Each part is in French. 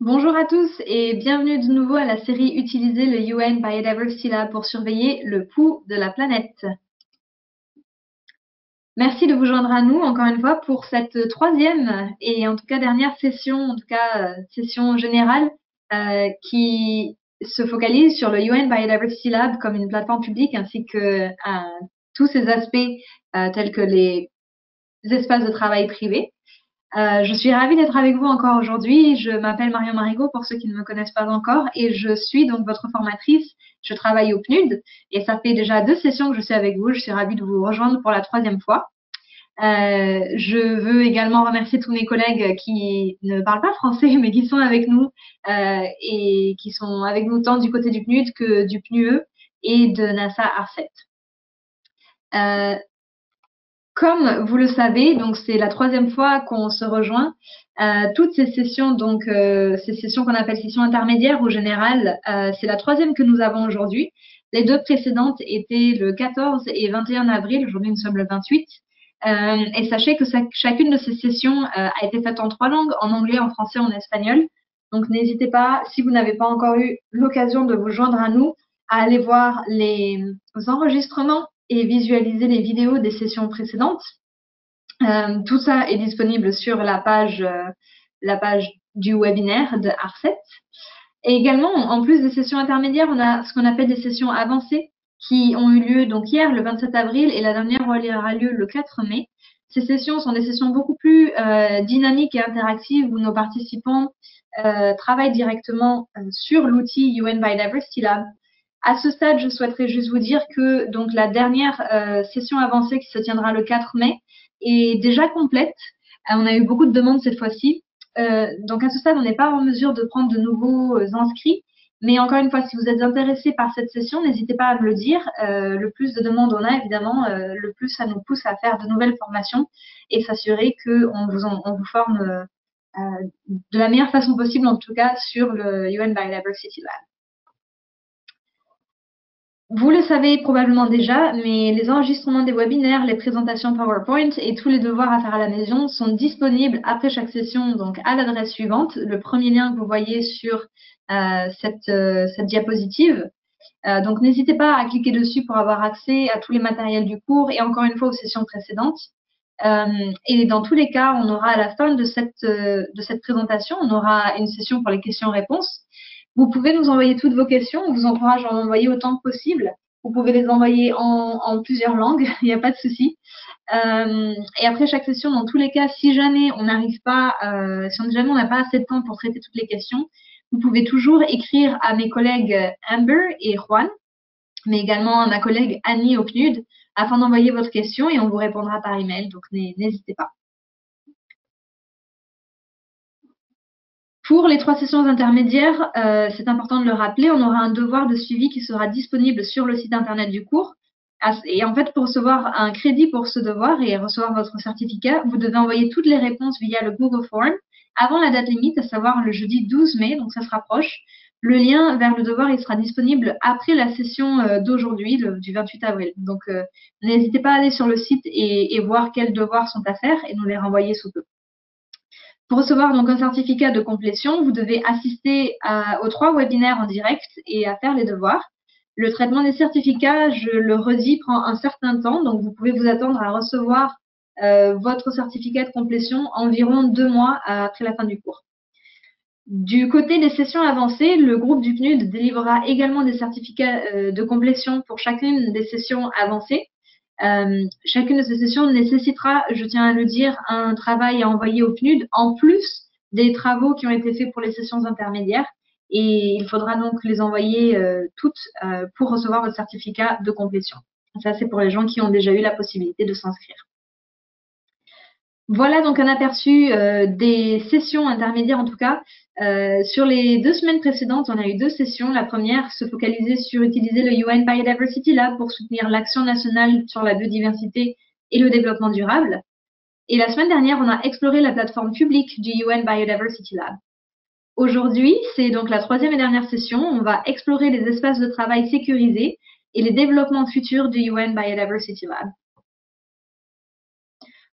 Bonjour à tous et bienvenue de nouveau à la série Utiliser le UN Biodiversity Lab pour surveiller le pouls de la planète. Merci de vous joindre à nous encore une fois pour cette troisième et en tout cas dernière session, en tout cas euh, session générale euh, qui se focalise sur le UN Biodiversity Lab comme une plateforme publique ainsi que euh, tous ses aspects tels que les espaces de travail privés. Euh, je suis ravie d'être avec vous encore aujourd'hui. Je m'appelle Marion Marigot pour ceux qui ne me connaissent pas encore et je suis donc votre formatrice. Je travaille au PNUD et ça fait déjà deux sessions que je suis avec vous. Je suis ravie de vous rejoindre pour la troisième fois. Euh, je veux également remercier tous mes collègues qui ne parlent pas français mais qui sont avec nous euh, et qui sont avec nous tant du côté du PNUD que du PNUE et de NASA ARCET. Comme vous le savez, donc c'est la troisième fois qu'on se rejoint. Euh, toutes ces sessions, donc euh, ces sessions qu'on appelle sessions intermédiaires au général, euh, c'est la troisième que nous avons aujourd'hui. Les deux précédentes étaient le 14 et 21 avril. Aujourd'hui, nous sommes le 28. et sachez que chacune de ces sessions a été faite en trois langues, en anglais, en français, en espagnol. Donc n'hésitez pas, si vous n'avez pas encore eu l'occasion de vous joindre à nous, à aller voir les enregistrements et visualiser les vidéos des sessions précédentes. Euh, tout ça est disponible sur la page, euh, la page du webinaire de ARCET. Et également, en plus des sessions intermédiaires, on a ce qu'on appelle des sessions avancées qui ont eu lieu donc hier, le 27 avril, et la dernière aura lieu le 4 mai. Ces sessions sont des sessions beaucoup plus euh, dynamiques et interactives où nos participants travaillent directement sur l'outil UN Biodiversity Lab à ce stade, je souhaiterais juste vous dire que donc la dernière euh, session avancée qui se tiendra le 4 mai est déjà complète. Euh, on a eu beaucoup de demandes cette fois-ci. Euh, donc à ce stade, on n'est pas en mesure de prendre de nouveaux inscrits. Mais encore une fois, si vous êtes intéressé par cette session, n'hésitez pas à me le dire. le plus de demandes on a, évidemment, le plus ça nous pousse à faire de nouvelles formations et s'assurer qu'on vous, on vous forme de la meilleure façon possible, en tout cas, sur le UN Biodiversity Lab. Vous le savez probablement déjà, mais les enregistrements des webinaires, les présentations PowerPoint et tous les devoirs à faire à la maison sont disponibles après chaque session, donc à l'adresse suivante, le premier lien que vous voyez sur euh, cette, euh, cette, diapositive. Euh, donc n'hésitez pas à cliquer dessus pour avoir accès à tous les matériels du cours et encore une fois aux sessions précédentes. et dans tous les cas, on aura à la fin de cette, de cette présentation, on aura une session pour les questions-réponses. Vous pouvez nous envoyer toutes vos questions. On vous encourage à en envoyer autant que possible. Vous pouvez les envoyer en, plusieurs langues, il n'y a pas de souci. Euh, et après chaque session, dans tous les cas, si jamais on n'arrive pas, euh, si jamais on n'a pas assez de temps pour traiter toutes les questions, vous pouvez toujours écrire à mes collègues Amber et Juan, mais également à ma collègue Annie au CNUD, afin d'envoyer votre question et on vous répondra par email. Donc n'hésitez pas. Pour les trois sessions intermédiaires, euh, c'est important de le rappeler, on aura un devoir de suivi qui sera disponible sur le site internet du cours. Et en fait, pour recevoir un crédit pour ce devoir et recevoir votre certificat, vous devez envoyer toutes les réponses via le Google Form avant la date limite, à savoir le jeudi 12 mai, donc ça se rapproche. Le lien vers le devoir, il sera disponible après la session euh, d'aujourd'hui, du 28 avril. Donc, euh, n'hésitez pas à aller sur le site et, et voir quels devoirs sont à faire et nous les renvoyer sous peu. Pour recevoir donc un certificat de complétion, vous devez assister aux trois webinaires en direct et à faire les devoirs. Le traitement des certificats, je le redis, prend un certain temps, donc vous pouvez vous attendre à recevoir euh, votre certificat de complétion environ deux mois après la fin du cours. Du côté des sessions avancées, le groupe du PNUD délivrera également des certificats euh, de complétion pour chacune des sessions avancées. Euh, chacune de ces sessions nécessitera, je tiens à le dire, un travail à envoyer au PNUD en plus des travaux qui ont été faits pour les sessions intermédiaires. Et il faudra donc les envoyer euh, toutes euh, pour recevoir votre certificat de complétion. Ça, c'est pour les gens qui ont déjà eu la possibilité de s'inscrire. Voilà donc un aperçu des sessions intermédiaires en tout cas. Euh, sur les deux semaines précédentes, on a eu deux sessions. La première se focalisait sur utiliser le UN Biodiversity Lab pour soutenir l'action nationale sur la biodiversité et le développement durable. Et la semaine dernière, on a exploré la plateforme publique du UN Biodiversity Lab. Aujourd'hui, c'est donc la troisième et dernière session. On va explorer les espaces de travail sécurisés et les développements futurs du UN Biodiversity Lab.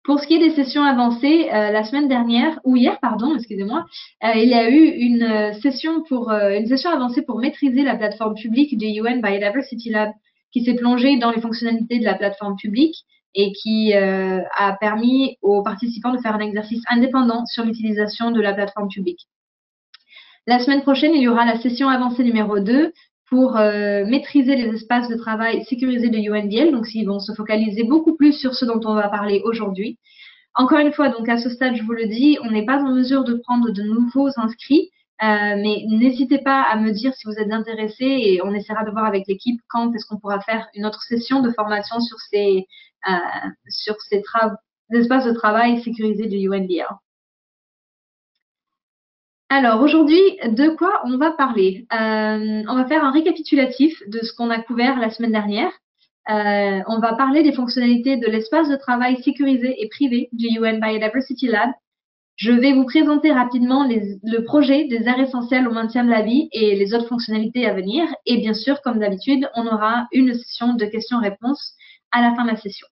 Pour ce qui est des sessions avancées, euh, la semaine dernière, ou hier, pardon, excusez-moi, euh, il y a eu une euh, session pour une session avancée pour maîtriser la plateforme publique du UN Biodiversity Lab qui s'est plongée dans les fonctionnalités de la plateforme publique et qui a permis aux participants de faire un exercice indépendant sur l'utilisation de la plateforme publique. La semaine prochaine, il y aura la session avancée numéro 2 pour maîtriser les espaces de travail sécurisés de UNDL. Donc, ils vont se focaliser beaucoup plus sur ce dont on va parler aujourd'hui. Encore une fois, donc à ce stade, je vous le dis, on n'est pas en mesure de prendre de nouveaux inscrits, euh, mais n'hésitez pas à me dire si vous êtes intéressé et on essaiera de voir avec l'équipe quand est-ce qu'on pourra faire une autre session de formation sur ces, euh, espaces de travail sécurisés du UNDL. Alors aujourd'hui, de quoi on va parler? Euh, On va faire un récapitulatif de ce qu'on a couvert la semaine dernière. Euh, on va parler des fonctionnalités de l'espace de travail sécurisé et privé du UN Biodiversity Lab. Je vais vous présenter rapidement le projet des aires essentielles au maintien de la vie et les autres fonctionnalités à venir. Et bien sûr, comme d'habitude, on aura une session de questions-réponses à la fin de la session.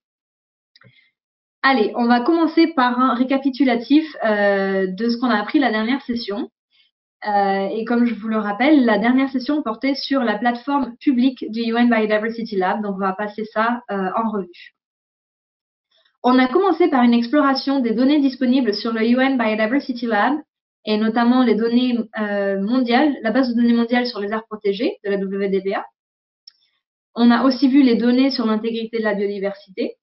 Allez, on va commencer par un récapitulatif euh, de ce qu'on a appris la dernière session. Euh, et comme je vous le rappelle, la dernière session portait sur la plateforme publique du UN Biodiversity Lab, donc on va passer ça euh, en revue. On a commencé par une exploration des données disponibles sur le UN Biodiversity Lab, et notamment les données mondiales, la base de données mondiale sur les aires protégées de la WDBA. On a aussi vu les données sur l'intégrité de la biodiversité,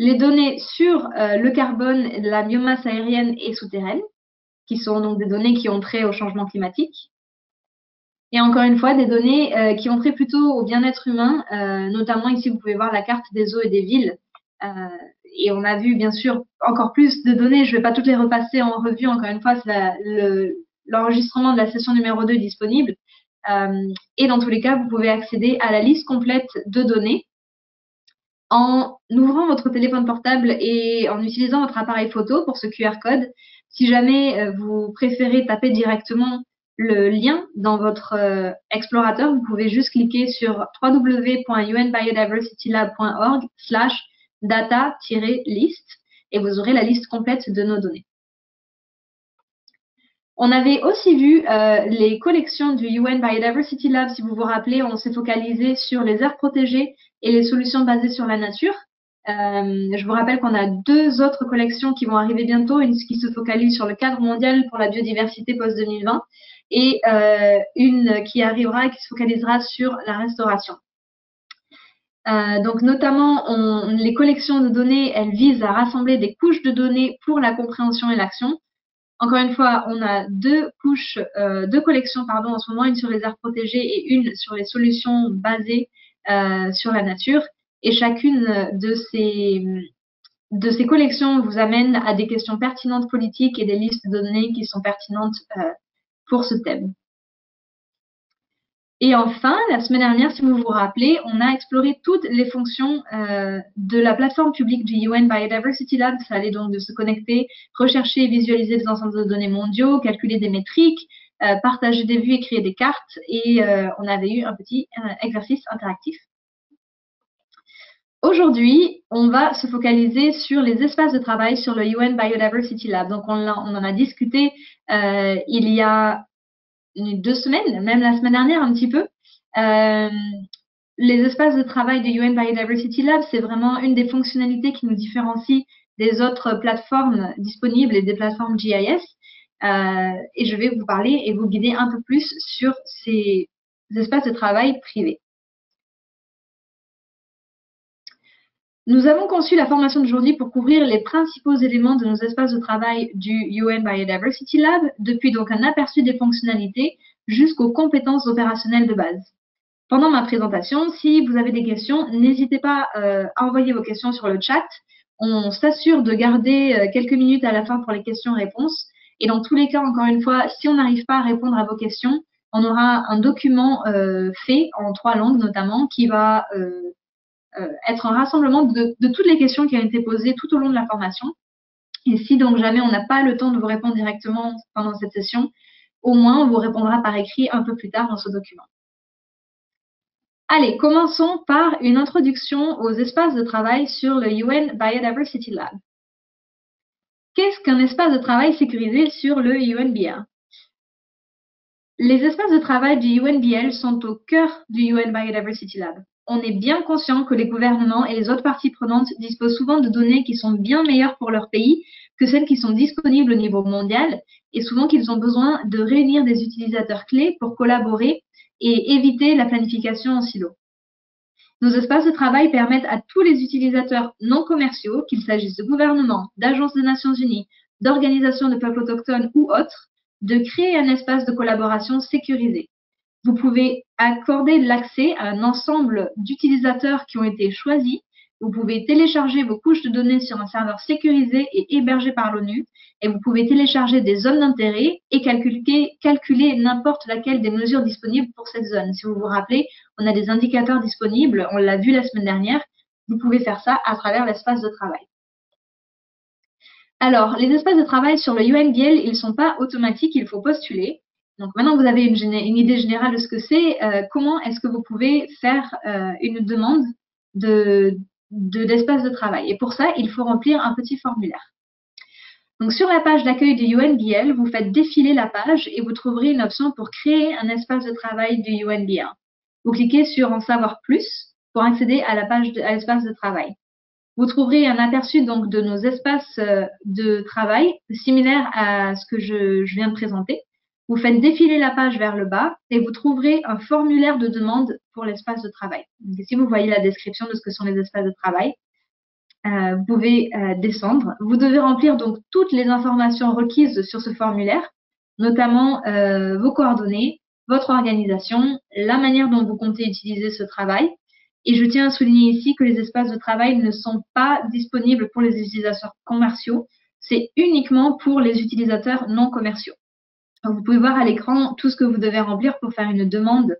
les données sur euh, le carbone, la biomasse aérienne et souterraine, qui sont donc des données qui ont trait au changement climatique. Et encore une fois, des données euh, qui ont trait plutôt au bien-être humain, euh, notamment ici, vous pouvez voir la carte des eaux et des villes. et on a vu, bien sûr, encore plus de données. Je ne vais pas toutes les repasser en revue. Encore une fois, c'est l'enregistrement de la session numéro 2 disponible. et dans tous les cas, vous pouvez accéder à la liste complète de données en ouvrant votre téléphone portable et en utilisant votre appareil photo pour ce QR code. Si jamais euh, vous préférez taper directement le lien dans votre euh, explorateur, vous pouvez juste cliquer sur www.unbiodiversitylab.org slash data-list et vous aurez la liste complète de nos données. On avait aussi vu euh, les collections du UN Biodiversity Lab. Si vous vous rappelez, on s'est focalisé sur les aires protégées et les solutions basées sur la nature. Euh, je vous rappelle qu'on a deux autres collections qui vont arriver bientôt, une qui se focalise sur le cadre mondial pour la biodiversité post-2020 et euh, une qui arrivera et qui se focalisera sur la restauration. Donc notamment, les collections de données, elles visent à rassembler des couches de données pour la compréhension et l'action. Encore une fois, on a deux couches, deux collections pardon en ce moment, une sur les aires protégées et une sur les solutions basées euh, sur la nature. Et chacune de ces, de ces collections vous amène à des questions pertinentes politiques et des listes de données qui sont pertinentes euh, pour ce thème. Et enfin, la semaine dernière, si vous vous rappelez, on a exploré toutes les fonctions euh, de la plateforme publique du UN Biodiversity Lab. Ça allait donc de se connecter, rechercher et visualiser des ensembles de données mondiaux, calculer des métriques, euh, partager des vues et créer des cartes. Et euh, on avait eu un petit exercice interactif. Aujourd'hui, on va se focaliser sur les espaces de travail sur le UN Biodiversity Lab. Donc, on, on en a discuté il y a deux semaines, même la semaine dernière un petit peu. les espaces de travail du UN Biodiversity Lab, c'est vraiment une des fonctionnalités qui nous différencie des autres plateformes disponibles et des plateformes GIS. Euh, et je vais vous parler et vous guider un peu plus sur ces espaces de travail privés. Nous avons conçu la formation d'aujourd'hui pour couvrir les principaux éléments de nos espaces de travail du UN Biodiversity Lab, depuis donc un aperçu des fonctionnalités jusqu'aux compétences opérationnelles de base. Pendant ma présentation, si vous avez des questions, n'hésitez pas euh, à envoyer vos questions sur le chat. On s'assure de garder euh, quelques minutes à la fin pour les questions-réponses et dans tous les cas, encore une fois, si on n'arrive pas à répondre à vos questions, on aura un document euh, fait en trois langues notamment qui va être un rassemblement de, toutes les questions qui ont été posées tout au long de la formation. Et si donc jamais on n'a pas le temps de vous répondre directement pendant cette session, au moins on vous répondra par écrit un peu plus tard dans ce document. Allez, commençons par une introduction aux espaces de travail sur le UN Biodiversity Lab. Qu'est-ce qu'un espace de travail sécurisé sur le UNBL Les espaces de travail du UNBL sont au cœur du UN Biodiversity Lab. On est bien conscient que les gouvernements et les autres parties prenantes disposent souvent de données qui sont bien meilleures pour leur pays que celles qui sont disponibles au niveau mondial et souvent qu'ils ont besoin de réunir des utilisateurs clés pour collaborer et éviter la planification en silo. Nos espaces de travail permettent à tous les utilisateurs non commerciaux, qu'il s'agisse de gouvernements, d'agences des Nations Unies, d'organisations de peuples autochtones ou autres, de créer un espace de collaboration sécurisé. Vous pouvez accorder l'accès à un ensemble d'utilisateurs qui ont été choisis vous pouvez télécharger vos couches de données sur un serveur sécurisé et hébergé par l'ONU et vous pouvez télécharger des zones d'intérêt et calculer, n'importe laquelle des mesures disponibles pour cette zone. Si vous vous rappelez, on a des indicateurs disponibles, on l'a vu la semaine dernière, vous pouvez faire ça à travers l'espace de travail. Alors, les espaces de travail sur le UNDL, ils ne sont pas automatiques, il faut postuler. Donc maintenant que vous avez une, idée générale de ce que c'est, euh, comment est-ce que vous pouvez faire euh, une demande de, d'espace de, travail? Et pour ça, il faut remplir un petit formulaire. Donc sur la page d'accueil du UNBL, vous faites défiler la page et vous trouverez une option pour créer un espace de travail du UNBL. Vous cliquez sur En savoir plus pour accéder à la page l'espace de travail. Vous trouverez un aperçu donc de nos espaces euh, de travail similaires à ce que je viens de présenter. Vous faites défiler la page vers le bas et vous trouverez un formulaire de demande pour l'espace de travail. ici, vous voyez la description de ce que sont les espaces de travail. Euh, vous pouvez euh, descendre. Vous devez remplir donc toutes les informations requises sur ce formulaire, notamment euh, vos coordonnées, votre organisation, la manière dont vous comptez utiliser ce travail. Et je tiens à souligner ici que les espaces de travail ne sont pas disponibles pour les utilisateurs commerciaux, c'est uniquement pour les utilisateurs non commerciaux. Vous pouvez voir à l'écran tout ce que vous devez remplir pour faire une demande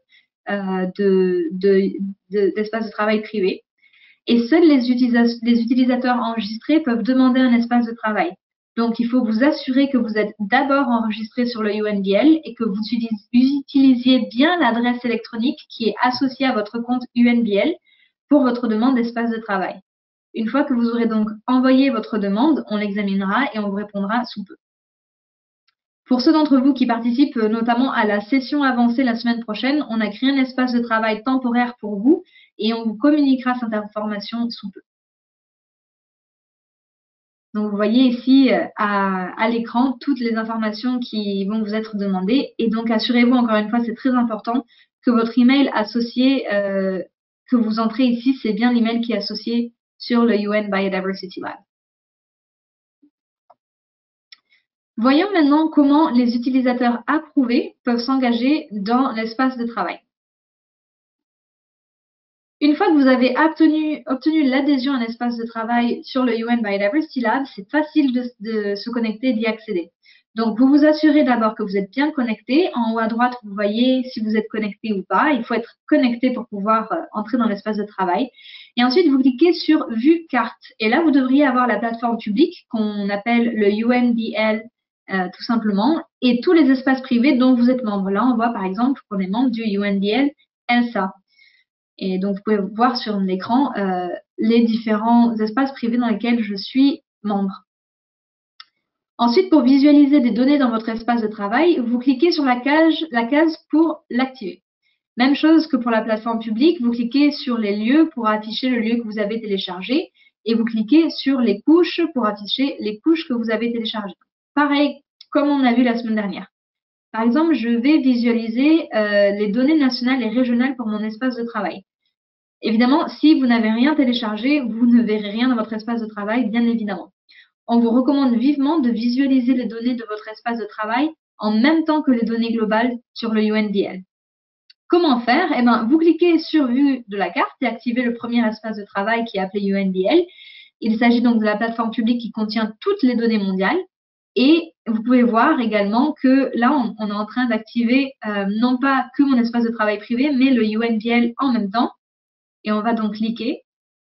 euh, d'espace de, travail privé. Et seuls les utilisateurs enregistrés peuvent demander un espace de travail. Donc, il faut vous assurer que vous êtes d'abord enregistré sur le UNBL et que vous utilisiez bien l'adresse électronique qui est associée à votre compte UNBL pour votre demande d'espace de travail. Une fois que vous aurez donc envoyé votre demande, on l'examinera et on vous répondra sous peu. Pour ceux d'entre vous qui participent euh, notamment à la session avancée la semaine prochaine, on a créé un espace de travail temporaire pour vous et on vous communiquera cette information sous peu. Donc, vous voyez ici euh, à, l'écran toutes les informations qui vont vous être demandées. Et donc, assurez-vous, encore une fois, c'est très important que votre email associé, euh, que vous entrez ici, c'est bien l'email qui est associé sur le UN Biodiversity Lab. Voyons maintenant comment les utilisateurs approuvés peuvent s'engager dans l'espace de travail. Une fois que vous avez obtenu, l'adhésion à un espace de travail sur le UN Biodiversity Lab, c'est facile de, se connecter et d'y accéder. Donc, vous vous assurez d'abord que vous êtes bien connecté. En haut à droite, vous voyez si vous êtes connecté ou pas. Il faut être connecté pour pouvoir euh, entrer dans l'espace de travail. Et ensuite, vous cliquez sur Vue carte. Et là, vous devriez avoir la plateforme publique qu'on appelle le UNBL euh, tout simplement, et tous les espaces privés dont vous êtes membre. Là, on voit par exemple qu'on est membre du UNDL ELSA. Et donc, vous pouvez voir sur l'écran euh, les différents espaces privés dans lesquels je suis membre. Ensuite, pour visualiser des données dans votre espace de travail, vous cliquez sur la case pour l'activer. Même chose que pour la plateforme publique, vous cliquez sur les lieux pour afficher le lieu que vous avez téléchargé et vous cliquez sur les couches pour afficher les couches que vous avez téléchargées. Pareil, comme on a vu la semaine dernière. Par exemple, je vais visualiser euh, les données nationales et régionales pour mon espace de travail. Évidemment, si vous n'avez rien téléchargé, vous ne verrez rien dans votre espace de travail, bien évidemment. On vous recommande vivement de visualiser les données de votre espace de travail en même temps que les données globales sur le UNDL. Comment faire? Eh bien, vous cliquez sur Vue de la carte et activez le premier espace de travail qui est appelé UNDL. Il s'agit donc de la plateforme publique qui contient toutes les données mondiales. Et vous pouvez voir également que là, on, est en train d'activer euh, non pas que mon espace de travail privé, mais le UNBL en même temps. Et on va donc cliquer.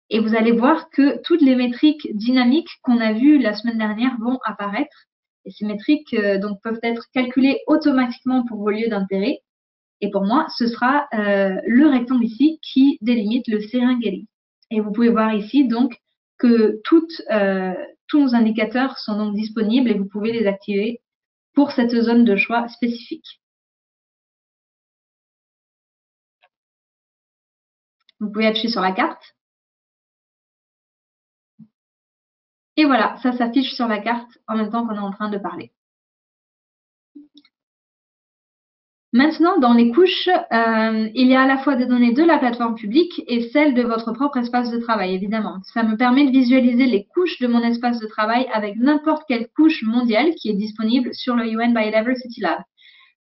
Et vous allez voir que toutes les métriques dynamiques qu'on a vues la semaine dernière vont apparaître. Et ces métriques euh, donc peuvent être calculées automatiquement pour vos lieux d'intérêt. Et pour moi, ce sera euh, le rectangle ici qui délimite le Serengeti. Et vous pouvez voir ici donc que toutes, euh, tous nos indicateurs sont donc disponibles et vous pouvez les activer pour cette zone de choix spécifique. Vous pouvez afficher sur la carte. Et voilà, ça s'affiche sur la carte en même temps qu'on est en train de parler. Maintenant, dans les couches, euh, il y a à la fois des données de la plateforme publique et celles de votre propre espace de travail, évidemment. Ça me permet de visualiser les couches de mon espace de travail avec n'importe quelle couche mondiale qui est disponible sur le UN Biodiversity Lab.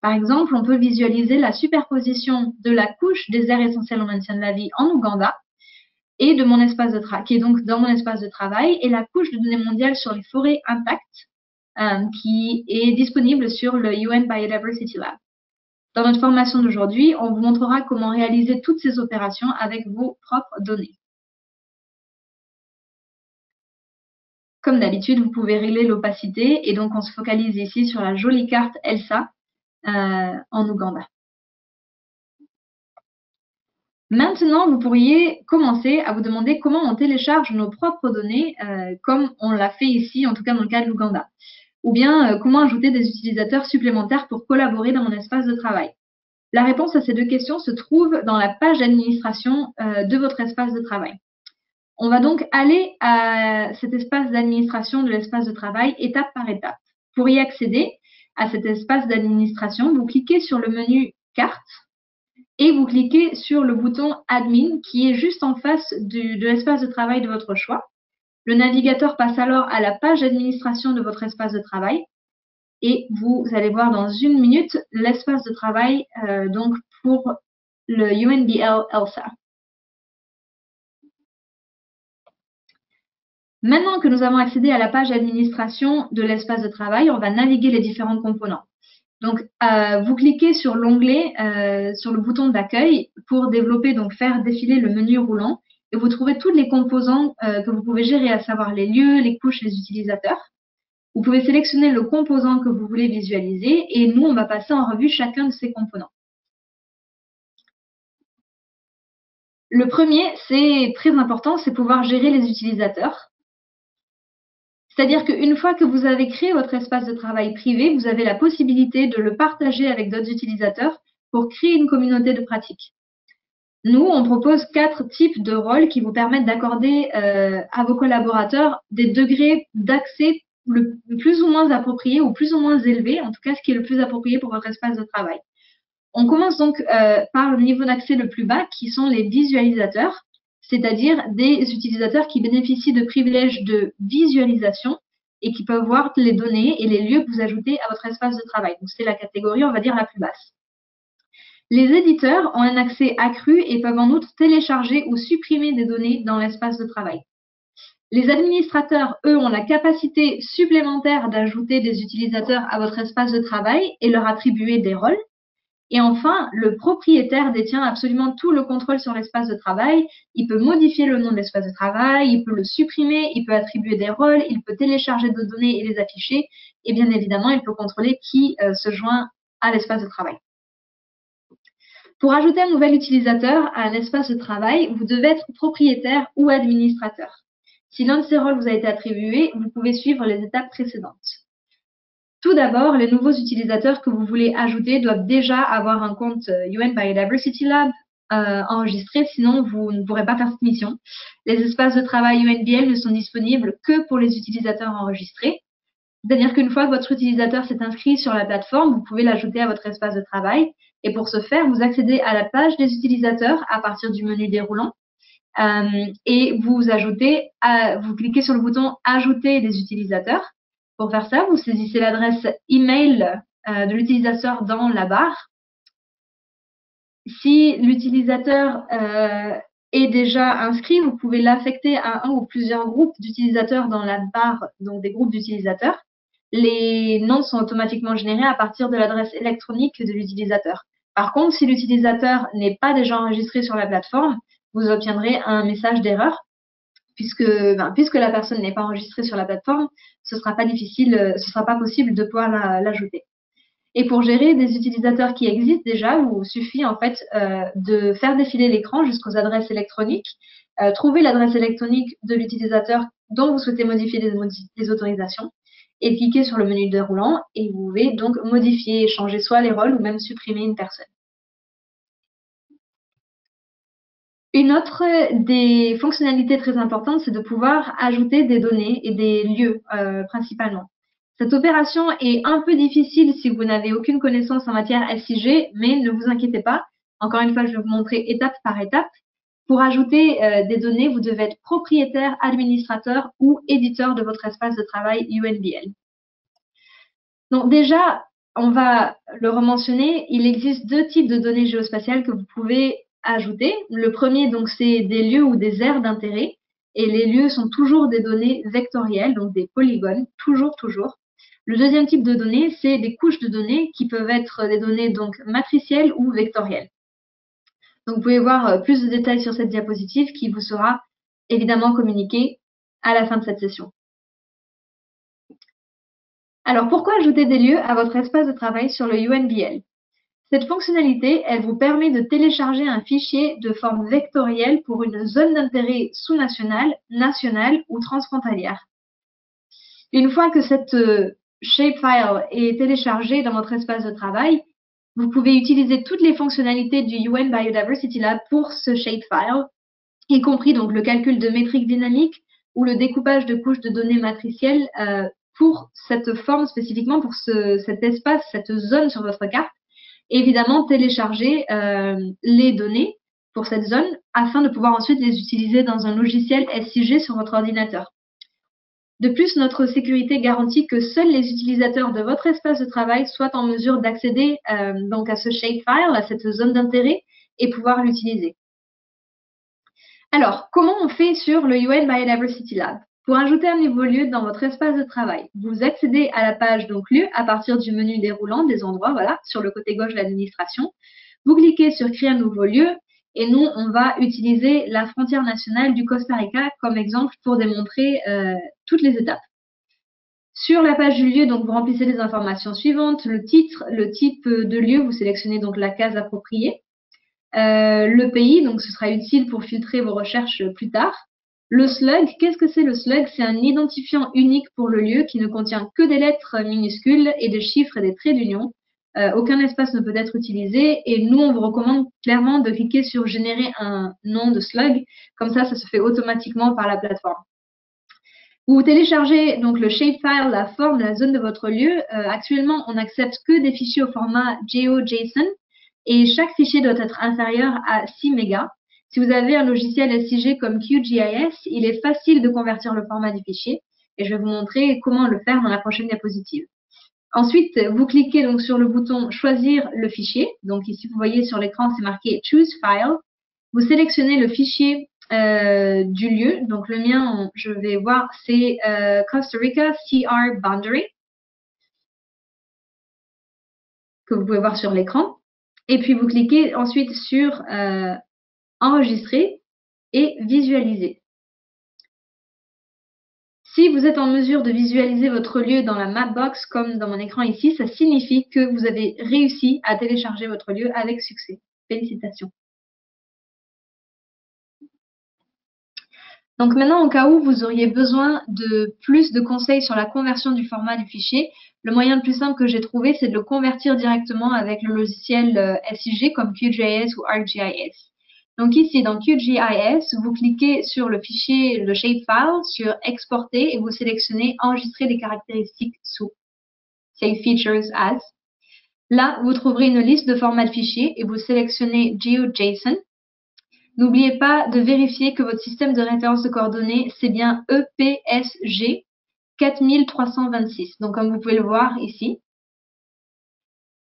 Par exemple, on peut visualiser la superposition de la couche des aires essentielles au maintien de la vie en Ouganda et de mon espace de travail, qui est donc dans mon espace de travail, et la couche de données mondiales sur les forêts intactes, euh, qui est disponible sur le UN Biodiversity Lab. Dans notre formation d'aujourd'hui, on vous montrera comment réaliser toutes ces opérations avec vos propres données. Comme d'habitude, vous pouvez régler l'opacité et donc on se focalise ici sur la jolie carte ELSA euh, en Ouganda. Maintenant, vous pourriez commencer à vous demander comment on télécharge nos propres données, euh, comme on l'a fait ici, en tout cas dans le cas de l'Ouganda. Ou bien, euh, comment ajouter des utilisateurs supplémentaires pour collaborer dans mon espace de travail? La réponse à ces deux questions se trouve dans la page d'administration euh, de votre espace de travail. On va donc aller à cet espace d'administration de l'espace de travail étape par étape. Pour y accéder à cet espace d'administration, vous cliquez sur le menu Carte et vous cliquez sur le bouton Admin qui est juste en face de l'espace de travail de votre choix. Le navigateur passe alors à la page d'administration de votre espace de travail et vous allez voir dans une minute l'espace de travail euh, donc pour le UNBL ELSA. Maintenant que nous avons accédé à la page d'administration de l'espace de travail, on va naviguer les différents composants. Donc, euh, vous cliquez sur l'onglet, euh, sur le bouton d'accueil pour développer, donc faire défiler le menu roulant et vous trouvez tous les composants euh, que vous pouvez gérer, à savoir les lieux, les couches, les utilisateurs. Vous pouvez sélectionner le composant que vous voulez visualiser et nous, on va passer en revue chacun de ces composants. Le premier, c'est très important, c'est pouvoir gérer les utilisateurs. C'est-à-dire qu'une fois que vous avez créé votre espace de travail privé, vous avez la possibilité de le partager avec d'autres utilisateurs pour créer une communauté de pratique. Nous, on propose quatre types de rôles qui vous permettent d'accorder euh, à vos collaborateurs des degrés d'accès le plus ou moins appropriés ou plus ou moins élevés, en tout cas ce qui est le plus approprié pour votre espace de travail. On commence donc euh, par le niveau d'accès le plus bas qui sont les visualisateurs c'est-à-dire des utilisateurs qui bénéficient de privilèges de visualisation et qui peuvent voir les données et les lieux que vous ajoutez à votre espace de travail. Donc, c'est la catégorie, on va dire, la plus basse. Les éditeurs ont un accès accru et peuvent en outre télécharger ou supprimer des données dans l'espace de travail. Les administrateurs, eux, ont la capacité supplémentaire d'ajouter des utilisateurs à votre espace de travail et leur attribuer des rôles. Et enfin, le propriétaire détient absolument tout le contrôle sur l'espace de travail. Il peut modifier le nom de l'espace de travail, il peut le supprimer, il peut attribuer des rôles, il peut télécharger des données et les afficher. Et bien évidemment, il peut contrôler qui euh, se joint à l'espace de travail. Pour ajouter un nouvel utilisateur à un espace de travail, vous devez être propriétaire ou administrateur. Si l'un de ces rôles vous a été attribué, vous pouvez suivre les étapes précédentes. Tout d'abord, les nouveaux utilisateurs que vous voulez ajouter doivent déjà avoir un compte UN euh, Biodiversity Lab euh, enregistré, sinon vous ne pourrez pas faire cette mission. Les espaces de travail UNBL ne sont disponibles que pour les utilisateurs enregistrés. C'est-à-dire qu'une fois que votre utilisateur s'est inscrit sur la plateforme, vous pouvez l'ajouter à votre espace de travail. Et pour ce faire, vous accédez à la page des utilisateurs à partir du menu déroulant. Euh, et vous cliquez sur le bouton Ajouter des utilisateurs. Pour faire ça, vous saisissez l'adresse email euh, de l'utilisateur dans la barre. Si l'utilisateur euh, est déjà inscrit, vous pouvez l'affecter à un ou plusieurs groupes d'utilisateurs dans la barre, donc des groupes d'utilisateurs. Les noms sont automatiquement générés à partir de l'adresse électronique de l'utilisateur. Par contre, si l'utilisateur n'est pas déjà enregistré sur la plateforme, vous obtiendrez un message d'erreur puisque, ben, puisque la personne n'est pas enregistrée sur la plateforme, ce sera pas difficile, ce sera pas possible de pouvoir l'ajouter. Et pour gérer des utilisateurs qui existent déjà, il vous suffit en fait euh, de faire défiler l'écran jusqu'aux adresses électroniques, euh, trouver l'adresse électronique de l'utilisateur dont vous souhaitez modifier les, autorisations et cliquer sur le menu déroulant et vous pouvez donc modifier et changer soit les rôles ou même supprimer une personne. Une autre des fonctionnalités très importantes, c'est de pouvoir ajouter des données et des lieux euh, principalement. Cette opération est un peu difficile si vous n'avez aucune connaissance en matière SIG, mais ne vous inquiétez pas. Encore une fois, je vais vous montrer étape par étape. Pour ajouter euh, des données, vous devez être propriétaire, administrateur ou éditeur de votre espace de travail UNBL. Donc déjà, on va le rementionner, il existe deux types de données géospatiales que vous pouvez ajouter. Le premier, donc, c'est des lieux ou des aires d'intérêt. Et les lieux sont toujours des données vectorielles, donc des polygones, toujours, toujours. Le deuxième type de données, c'est des couches de données qui peuvent être des données donc matricielles ou vectorielles. Vous pouvez voir euh, plus de détails sur cette diapositive qui vous sera évidemment communiquée à la fin de cette session. Alors, pourquoi ajouter des lieux à votre espace de travail sur le UNBL cette fonctionnalité, elle vous permet de télécharger un fichier de forme vectorielle pour une zone d'intérêt sous-nationale, nationale ou transfrontalière. Une fois que cette euh, shapefile est téléchargée dans votre espace de travail, vous pouvez utiliser toutes les fonctionnalités du UN Biodiversity Lab pour ce shapefile, y compris donc le calcul de métriques dynamiques ou le découpage de couches de données matricielles euh, pour cette forme spécifiquement, pour cet espace, cette zone sur votre carte évidemment télécharger euh, les données pour cette zone afin de pouvoir ensuite les utiliser dans un logiciel SIG sur votre ordinateur. De plus, notre sécurité garantit que seuls les utilisateurs de votre espace de travail soient en mesure d'accéder euh, à ce shapefile, à cette zone d'intérêt et pouvoir l'utiliser. Alors, comment on fait sur le UN Biodiversity Lab? Pour ajouter un nouveau lieu dans votre espace de travail, vous accédez à la page donc lieu à partir du menu déroulant des endroits, voilà, sur le côté gauche de l'administration. Vous cliquez sur créer un nouveau lieu et nous, on va utiliser la frontière nationale du Costa Rica comme exemple pour démontrer euh, toutes les étapes. Sur la page du lieu, donc vous remplissez les informations suivantes, le titre, le type de lieu, vous sélectionnez donc la case appropriée, euh, le pays, donc ce sera utile pour filtrer vos recherches plus tard. Le slug, qu'est-ce que c'est le slug? C'est un identifiant unique pour le lieu qui ne contient que des lettres minuscules et des chiffres et des traits d'union. Euh, aucun espace ne peut être utilisé et nous, on vous recommande clairement de cliquer sur générer un nom de slug. Comme ça, ça se fait automatiquement par la plateforme. Vous téléchargez donc le shapefile, la forme, la zone de votre lieu. Euh, actuellement, on n'accepte que des fichiers au format GeoJSON et chaque fichier doit être inférieur à 6 mégas. Si vous avez un logiciel SIG comme QGIS, il est facile de convertir le format du fichier et je vais vous montrer comment le faire dans la prochaine diapositive. Ensuite, vous cliquez donc sur le bouton Choisir le fichier. Donc ici, vous voyez sur l'écran, c'est marqué Choose File. Vous sélectionnez le fichier euh, du lieu. Donc le mien, je vais voir, c'est euh, Costa Rica CR Boundary que vous pouvez voir sur l'écran. Et puis vous cliquez ensuite sur euh, enregistrer et visualiser. Si vous êtes en mesure de visualiser votre lieu dans la Mapbox comme dans mon écran ici, ça signifie que vous avez réussi à télécharger votre lieu avec succès. Félicitations. Donc maintenant, au cas où vous auriez besoin de plus de conseils sur la conversion du format du fichier, le moyen le plus simple que j'ai trouvé, c'est de le convertir directement avec le logiciel euh, SIG comme QGIS ou ArcGIS. Donc ici, dans QGIS, vous cliquez sur le fichier, le shapefile, sur Exporter et vous sélectionnez Enregistrer les caractéristiques sous. Save Features As. Là, vous trouverez une liste de formats de fichiers et vous sélectionnez GeoJSON. N'oubliez pas de vérifier que votre système de référence de coordonnées, c'est bien EPSG 4326. Donc, comme vous pouvez le voir ici.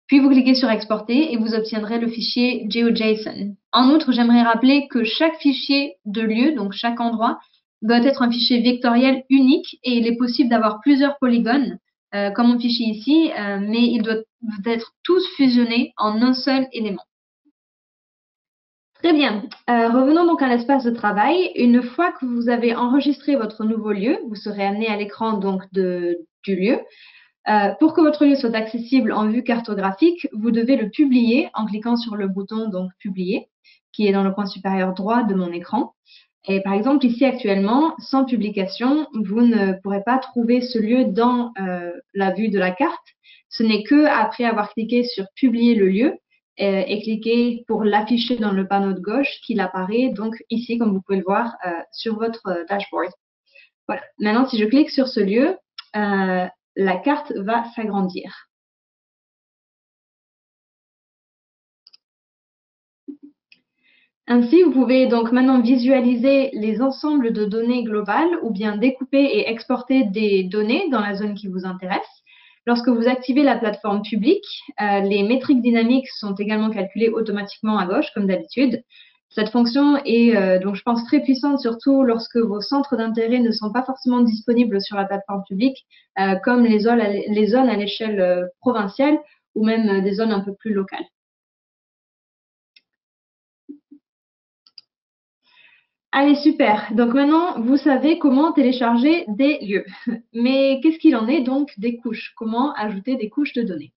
Puis vous cliquez sur Exporter et vous obtiendrez le fichier GeoJSON. En outre, j'aimerais rappeler que chaque fichier de lieu, donc chaque endroit, doit être un fichier vectoriel unique et il est possible d'avoir plusieurs polygones, euh, comme mon fichier ici, euh, mais ils doivent être tous fusionnés en un seul élément. Très bien. Euh, revenons donc à l'espace de travail. Une fois que vous avez enregistré votre nouveau lieu, vous serez amené à l'écran du lieu. pour que votre lieu soit accessible en vue cartographique, vous devez le publier en cliquant sur le bouton donc publier qui est dans le coin supérieur droit de mon écran. Et par exemple, ici actuellement, sans publication, vous ne pourrez pas trouver ce lieu dans euh, la vue de la carte. Ce n'est que après avoir cliqué sur publier le lieu euh, et cliquer pour l'afficher dans le panneau de gauche qu'il apparaît donc ici, comme vous pouvez le voir, euh, sur votre dashboard. Voilà. Maintenant, si je clique sur ce lieu, la carte va s'agrandir. Ainsi, vous pouvez donc maintenant visualiser les ensembles de données globales ou bien découper et exporter des données dans la zone qui vous intéresse. Lorsque vous activez la plateforme publique, euh, les métriques dynamiques sont également calculées automatiquement à gauche, comme d'habitude. Cette fonction est euh, donc, je pense, très puissante, surtout lorsque vos centres d'intérêt ne sont pas forcément disponibles sur la plateforme publique, euh, comme les zones à l'échelle provinciale ou même des zones un peu plus locales. Allez, super. Donc maintenant, vous savez comment télécharger des lieux. Mais qu'est-ce qu'il en est donc des couches? Comment ajouter des couches de données?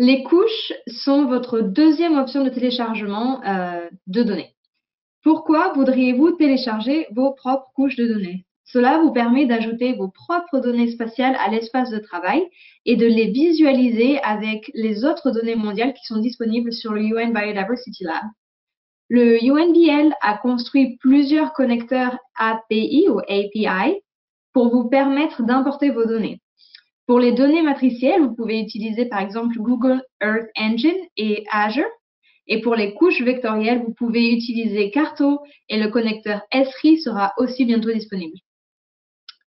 Les couches sont votre deuxième option de téléchargement euh, de données. Pourquoi voudriez-vous télécharger vos propres couches de données? Cela vous permet d'ajouter vos propres données spatiales à l'espace de travail et de les visualiser avec les autres données mondiales qui sont disponibles sur le UN Biodiversity Lab. Le UNBL a construit plusieurs connecteurs API ou API pour vous permettre d'importer vos données. Pour les données matricielles, vous pouvez utiliser par exemple Google Earth Engine et Azure. Et pour les couches vectorielles, vous pouvez utiliser Carto et le connecteur Esri sera aussi bientôt disponible.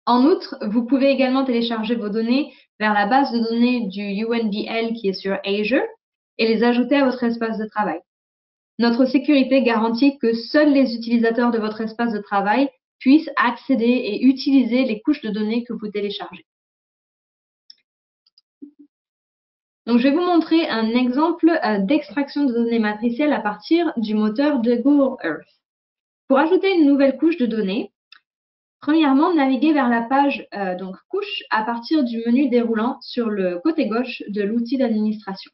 En outre, vous pouvez également télécharger vos données vers la base de données du UNBL qui est sur Azure et les ajouter à votre espace de travail. Notre sécurité garantit que seuls les utilisateurs de votre espace de travail puissent accéder et utiliser les couches de données que vous téléchargez. Donc, je vais vous montrer un exemple euh, d'extraction de données matricielles à partir du moteur de Google Earth. Pour ajouter une nouvelle couche de données, premièrement, naviguez vers la page euh, donc couche à partir du menu déroulant sur le côté gauche de l'outil d'administration.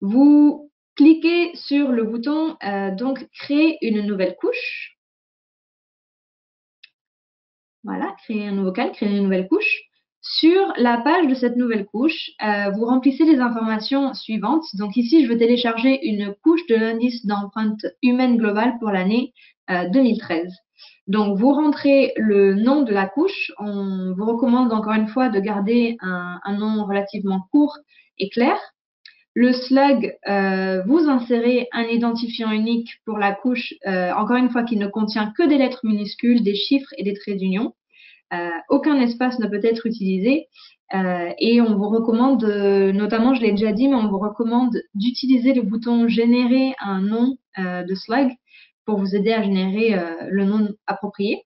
Vous cliquez sur le bouton euh, donc créer une nouvelle couche. Voilà, créer un nouveau calque, créer une nouvelle couche. Sur la page de cette nouvelle couche, euh, vous remplissez les informations suivantes. Donc ici, je veux télécharger une couche de l'indice d'empreinte humaine globale pour l'année 2013. Euh, donc, vous rentrez le nom de la couche. On vous recommande encore une fois de garder un nom relativement court et clair. Le slug, euh, vous insérez un identifiant unique pour la couche, euh, encore une fois, qui ne contient que des lettres minuscules, des chiffres et des traits d'union. Euh, aucun espace ne peut être utilisé. et on vous recommande, notamment, je l'ai déjà dit, mais on vous recommande d'utiliser le bouton générer un nom de slug pour vous aider à générer le nom approprié.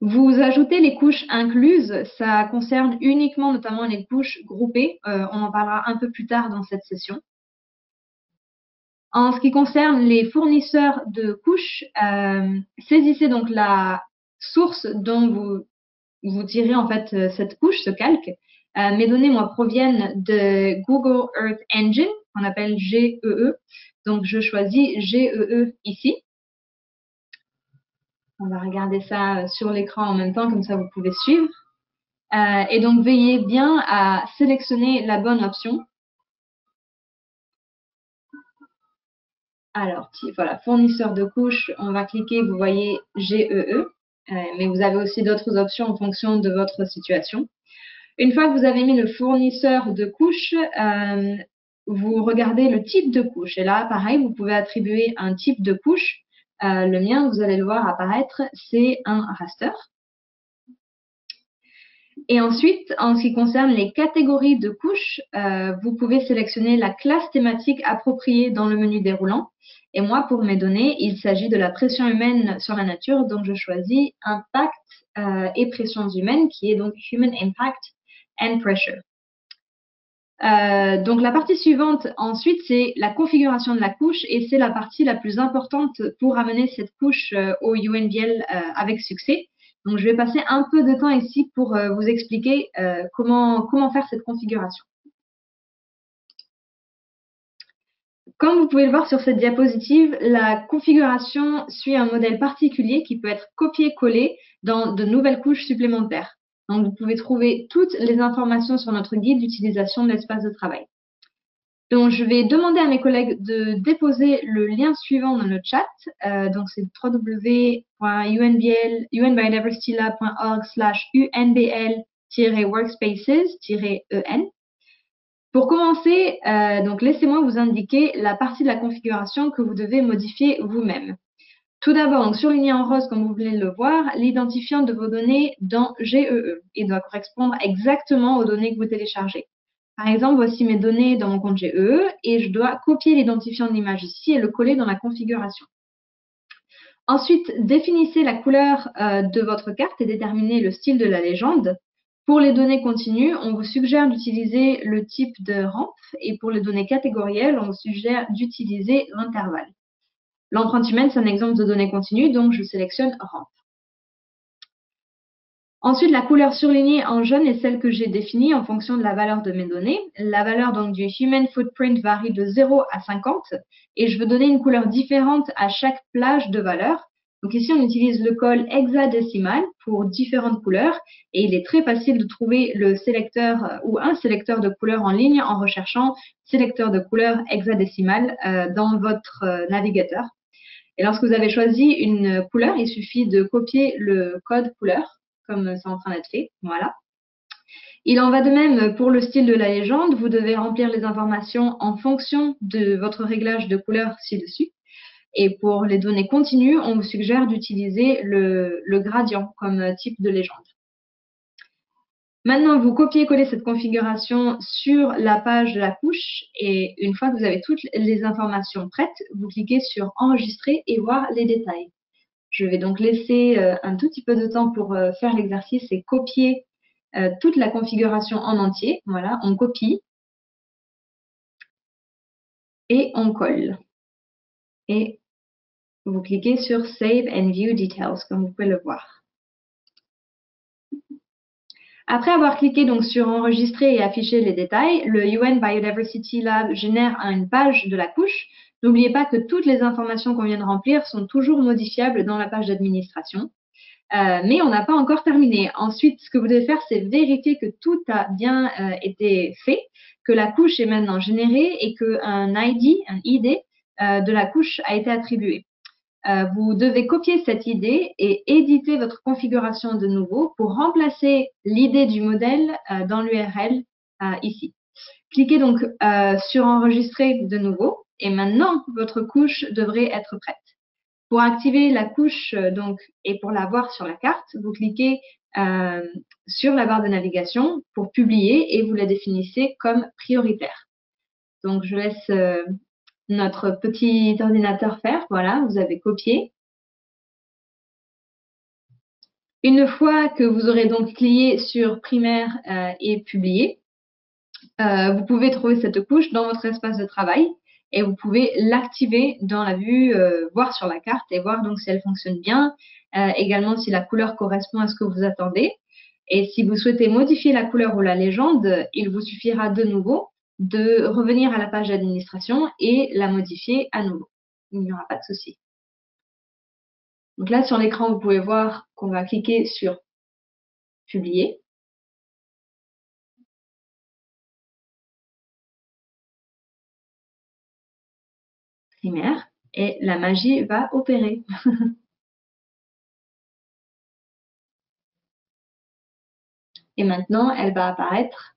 Vous ajoutez les couches incluses, ça concerne uniquement notamment les couches groupées. Euh, on en parlera un peu plus tard dans cette session. En ce qui concerne les fournisseurs de couches, euh, saisissez donc la source dont vous, vous tirez en fait euh, cette couche, ce calque. mes données, moi, proviennent de Google Earth Engine, qu'on appelle GEE. E. Donc, je choisis GEE e ici. On va regarder ça sur l'écran en même temps, comme ça vous pouvez suivre. Euh, et donc, veillez bien à sélectionner la bonne option. Alors, voilà, fournisseur de couches, on va cliquer, vous voyez GEE, e, euh, mais vous avez aussi d'autres options en fonction de votre situation. Une fois que vous avez mis le fournisseur de couches, euh, vous regardez le type de couche. Et là, pareil, vous pouvez attribuer un type de couche. Euh, le mien, vous allez le voir apparaître, c'est un raster. Et ensuite, en ce qui concerne les catégories de couches, euh, vous pouvez sélectionner la classe thématique appropriée dans le menu déroulant. Et moi, pour mes données, il s'agit de la pression humaine sur la nature, donc je choisis impact euh, et pressions humaines, qui est donc Human Impact and Pressure. Euh, donc la partie suivante ensuite, c'est la configuration de la couche et c'est la partie la plus importante pour amener cette couche euh, au UNBL euh, avec succès. Donc, je vais passer un peu de temps ici pour euh, vous expliquer comment, comment faire cette configuration. Comme vous pouvez le voir sur cette diapositive, la configuration suit un modèle particulier qui peut être copié-collé dans de nouvelles couches supplémentaires. Donc, vous pouvez trouver toutes les informations sur notre guide d'utilisation de l'espace de travail. Donc, je vais demander à mes collègues de déposer le lien suivant dans le chat. Euh, donc, c'est www.unbiodiversitylab.org slash unbl-workspaces-en. Pour commencer, euh, donc laissez-moi vous indiquer la partie de la configuration que vous devez modifier vous-même. Tout d'abord, donc surligné en rose, comme vous de le voir, l'identifiant de vos données dans GEE. E. Il doit correspondre exactement aux données que vous téléchargez. Par exemple, voici mes données dans mon compte GE et je dois copier l'identifiant de l'image ici et le coller dans la configuration. Ensuite, définissez la couleur euh, de votre carte et déterminez le style de la légende. Pour les données continues, on vous suggère d'utiliser le type de rampe et pour les données catégorielles, on vous suggère d'utiliser l'intervalle. L'empreinte humaine, c'est un exemple de données continues, donc je sélectionne rampe. Ensuite, la couleur surlignée en jaune est celle que j'ai définie en fonction de la valeur de mes données. La valeur donc du Human Footprint varie de 0 à 50 et je veux donner une couleur différente à chaque plage de valeur. Donc ici, on utilise le col hexadécimal pour différentes couleurs et il est très facile de trouver le sélecteur euh, ou un sélecteur de couleurs en ligne en recherchant sélecteur de couleurs hexadécimal euh, dans votre euh, navigateur. Et lorsque vous avez choisi une couleur, il suffit de copier le code couleur comme c'est en train d'être fait. Voilà. Il en va de même pour le style de la légende. Vous devez remplir les informations en fonction de votre réglage de couleur ci-dessus. Et pour les données continues, on vous suggère d'utiliser le, gradient comme type de légende. Maintenant, vous copiez-collez cette configuration sur la page de la couche et une fois que vous avez toutes les informations prêtes, vous cliquez sur Enregistrer et voir les détails. Je vais donc laisser euh, un tout petit peu de temps pour euh, faire l'exercice et copier euh, toute la configuration en entier. Voilà, on copie et on colle. Et vous cliquez sur Save and View Details, comme vous pouvez le voir. Après avoir cliqué donc sur Enregistrer et afficher les détails, le UN Biodiversity Lab génère une page de la couche N'oubliez pas que toutes les informations qu'on vient de remplir sont toujours modifiables dans la page d'administration. Euh, mais on n'a pas encore terminé. Ensuite, ce que vous devez faire, c'est vérifier que tout a bien euh, été fait, que la couche est maintenant générée et qu'un ID, un ID euh, de la couche a été attribué. Vous devez copier cette ID et éditer votre configuration de nouveau pour remplacer l'idée du modèle dans l'URL ici. Cliquez donc sur Enregistrer de nouveau et maintenant, votre couche devrait être prête. Pour activer la couche euh, donc et pour la voir sur la carte, vous cliquez euh, sur la barre de navigation pour publier et vous la définissez comme prioritaire. Donc, je laisse euh, notre petit ordinateur faire. Voilà, vous avez copié. Une fois que vous aurez donc cliqué sur primaire et publié, vous pouvez trouver cette couche dans votre espace de travail et vous pouvez l'activer dans la vue, euh, voir sur la carte et voir donc si elle fonctionne bien, euh, également si la couleur correspond à ce que vous attendez. Et si vous souhaitez modifier la couleur ou la légende, il vous suffira de nouveau de revenir à la page d'administration et la modifier à nouveau. Il n'y aura pas de souci. Donc là, sur l'écran, vous pouvez voir qu'on va cliquer sur Publier. primaire et la magie va opérer. et maintenant, elle va apparaître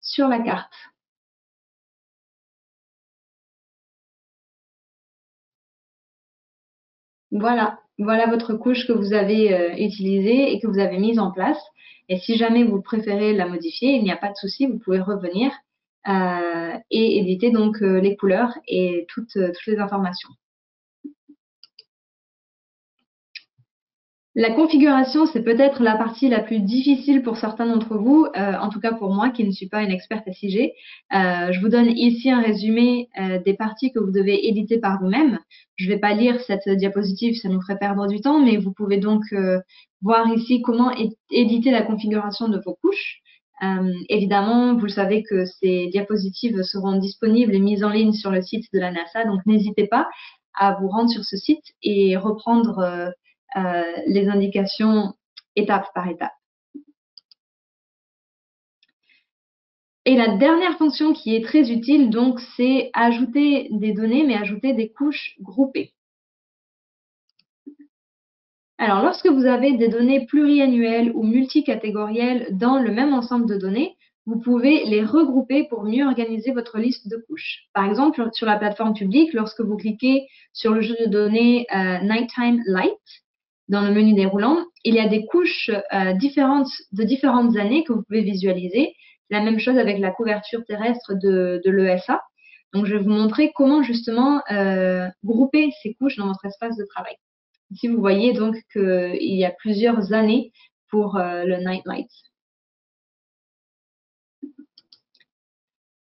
sur la carte. Voilà, voilà votre couche que vous avez euh, utilisée et que vous avez mise en place. Et si jamais vous préférez la modifier, il n'y a pas de souci, vous pouvez revenir euh, et éditer donc euh, les couleurs et toutes, toutes les informations. La configuration, c'est peut-être la partie la plus difficile pour certains d'entre vous, euh, en tout cas pour moi qui ne suis pas une experte SIG. Euh, je vous donne ici un résumé euh, des parties que vous devez éditer par vous-même. Je ne vais pas lire cette diapositive, ça nous ferait perdre du temps, mais vous pouvez donc voir ici comment éditer la configuration de vos couches. évidemment, vous savez que ces diapositives seront disponibles et mises en ligne sur le site de la NASA, donc n'hésitez pas à vous rendre sur ce site et reprendre euh, les indications étape par étape. Et la dernière fonction qui est très utile, donc, c'est ajouter des données, mais ajouter des couches groupées. Alors, lorsque vous avez des données pluriannuelles ou multicatégorielles dans le même ensemble de données, vous pouvez les regrouper pour mieux organiser votre liste de couches. Par exemple, sur la plateforme publique, lorsque vous cliquez sur le jeu de données euh, Nighttime Light, dans le menu déroulant, il y a des couches euh, différentes de différentes années que vous pouvez visualiser. La même chose avec la couverture terrestre de, l'ESA. Donc, je vais vous montrer comment justement euh, grouper ces couches dans votre espace de travail. Ici, vous voyez donc qu'il y a plusieurs années pour euh, le Night Light.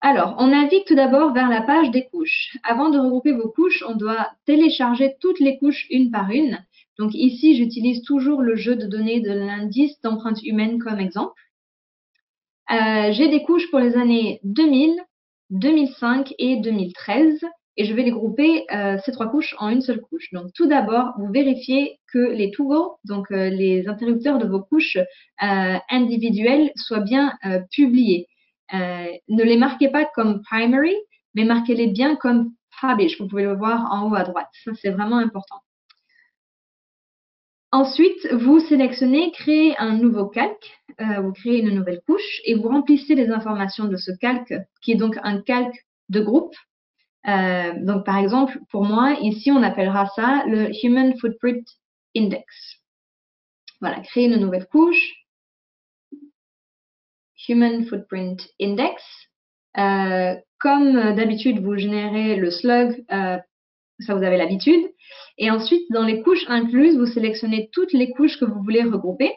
Alors, on navigue tout d'abord vers la page des couches. Avant de regrouper vos couches, on doit télécharger toutes les couches une par une donc ici, j'utilise toujours le jeu de données de l'indice d'empreinte humaine comme exemple. Euh, j'ai des couches pour les années 2000, 2005 et 2013 et je vais les grouper euh, ces trois couches en une seule couche. Donc tout d'abord, vous vérifiez que les toggles, donc euh, les interrupteurs de vos couches individuelles, soient bien publiés. ne les marquez pas comme primary, mais marquez-les bien comme publish. Vous pouvez le voir en haut à droite. Ça, c'est vraiment important. Ensuite, vous sélectionnez créer un nouveau calque, euh, vous créez une nouvelle couche et vous remplissez les informations de ce calque qui est donc un calque de groupe. Euh, donc par exemple, pour moi, ici on appellera ça le Human Footprint Index. Voilà, créer une nouvelle couche. Human Footprint Index. Euh, comme d'habitude, vous générez le slug, ça vous avez l'habitude. Et ensuite, dans les couches incluses, vous sélectionnez toutes les couches que vous voulez regrouper.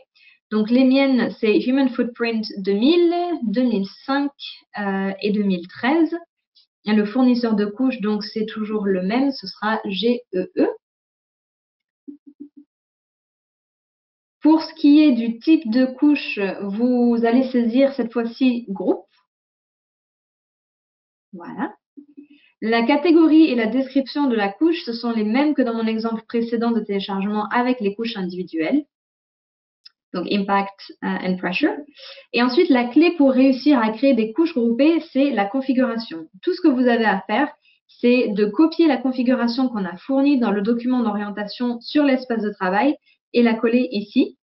Donc, les miennes, c'est Human Footprint 2000, 2005 euh, et 2013. Et le fournisseur de couches, donc, c'est toujours le même, ce sera GEE. E. Pour ce qui est du type de couche, vous allez saisir cette fois-ci groupe. Voilà. La catégorie et la description de la couche, ce sont les mêmes que dans mon exemple précédent de téléchargement avec les couches individuelles. Donc impact euh, and pressure. Et ensuite, la clé pour réussir à créer des couches groupées, c'est la configuration. Tout ce que vous avez à faire, c'est de copier la configuration qu'on a fournie dans le document d'orientation sur l'espace de travail et la coller ici.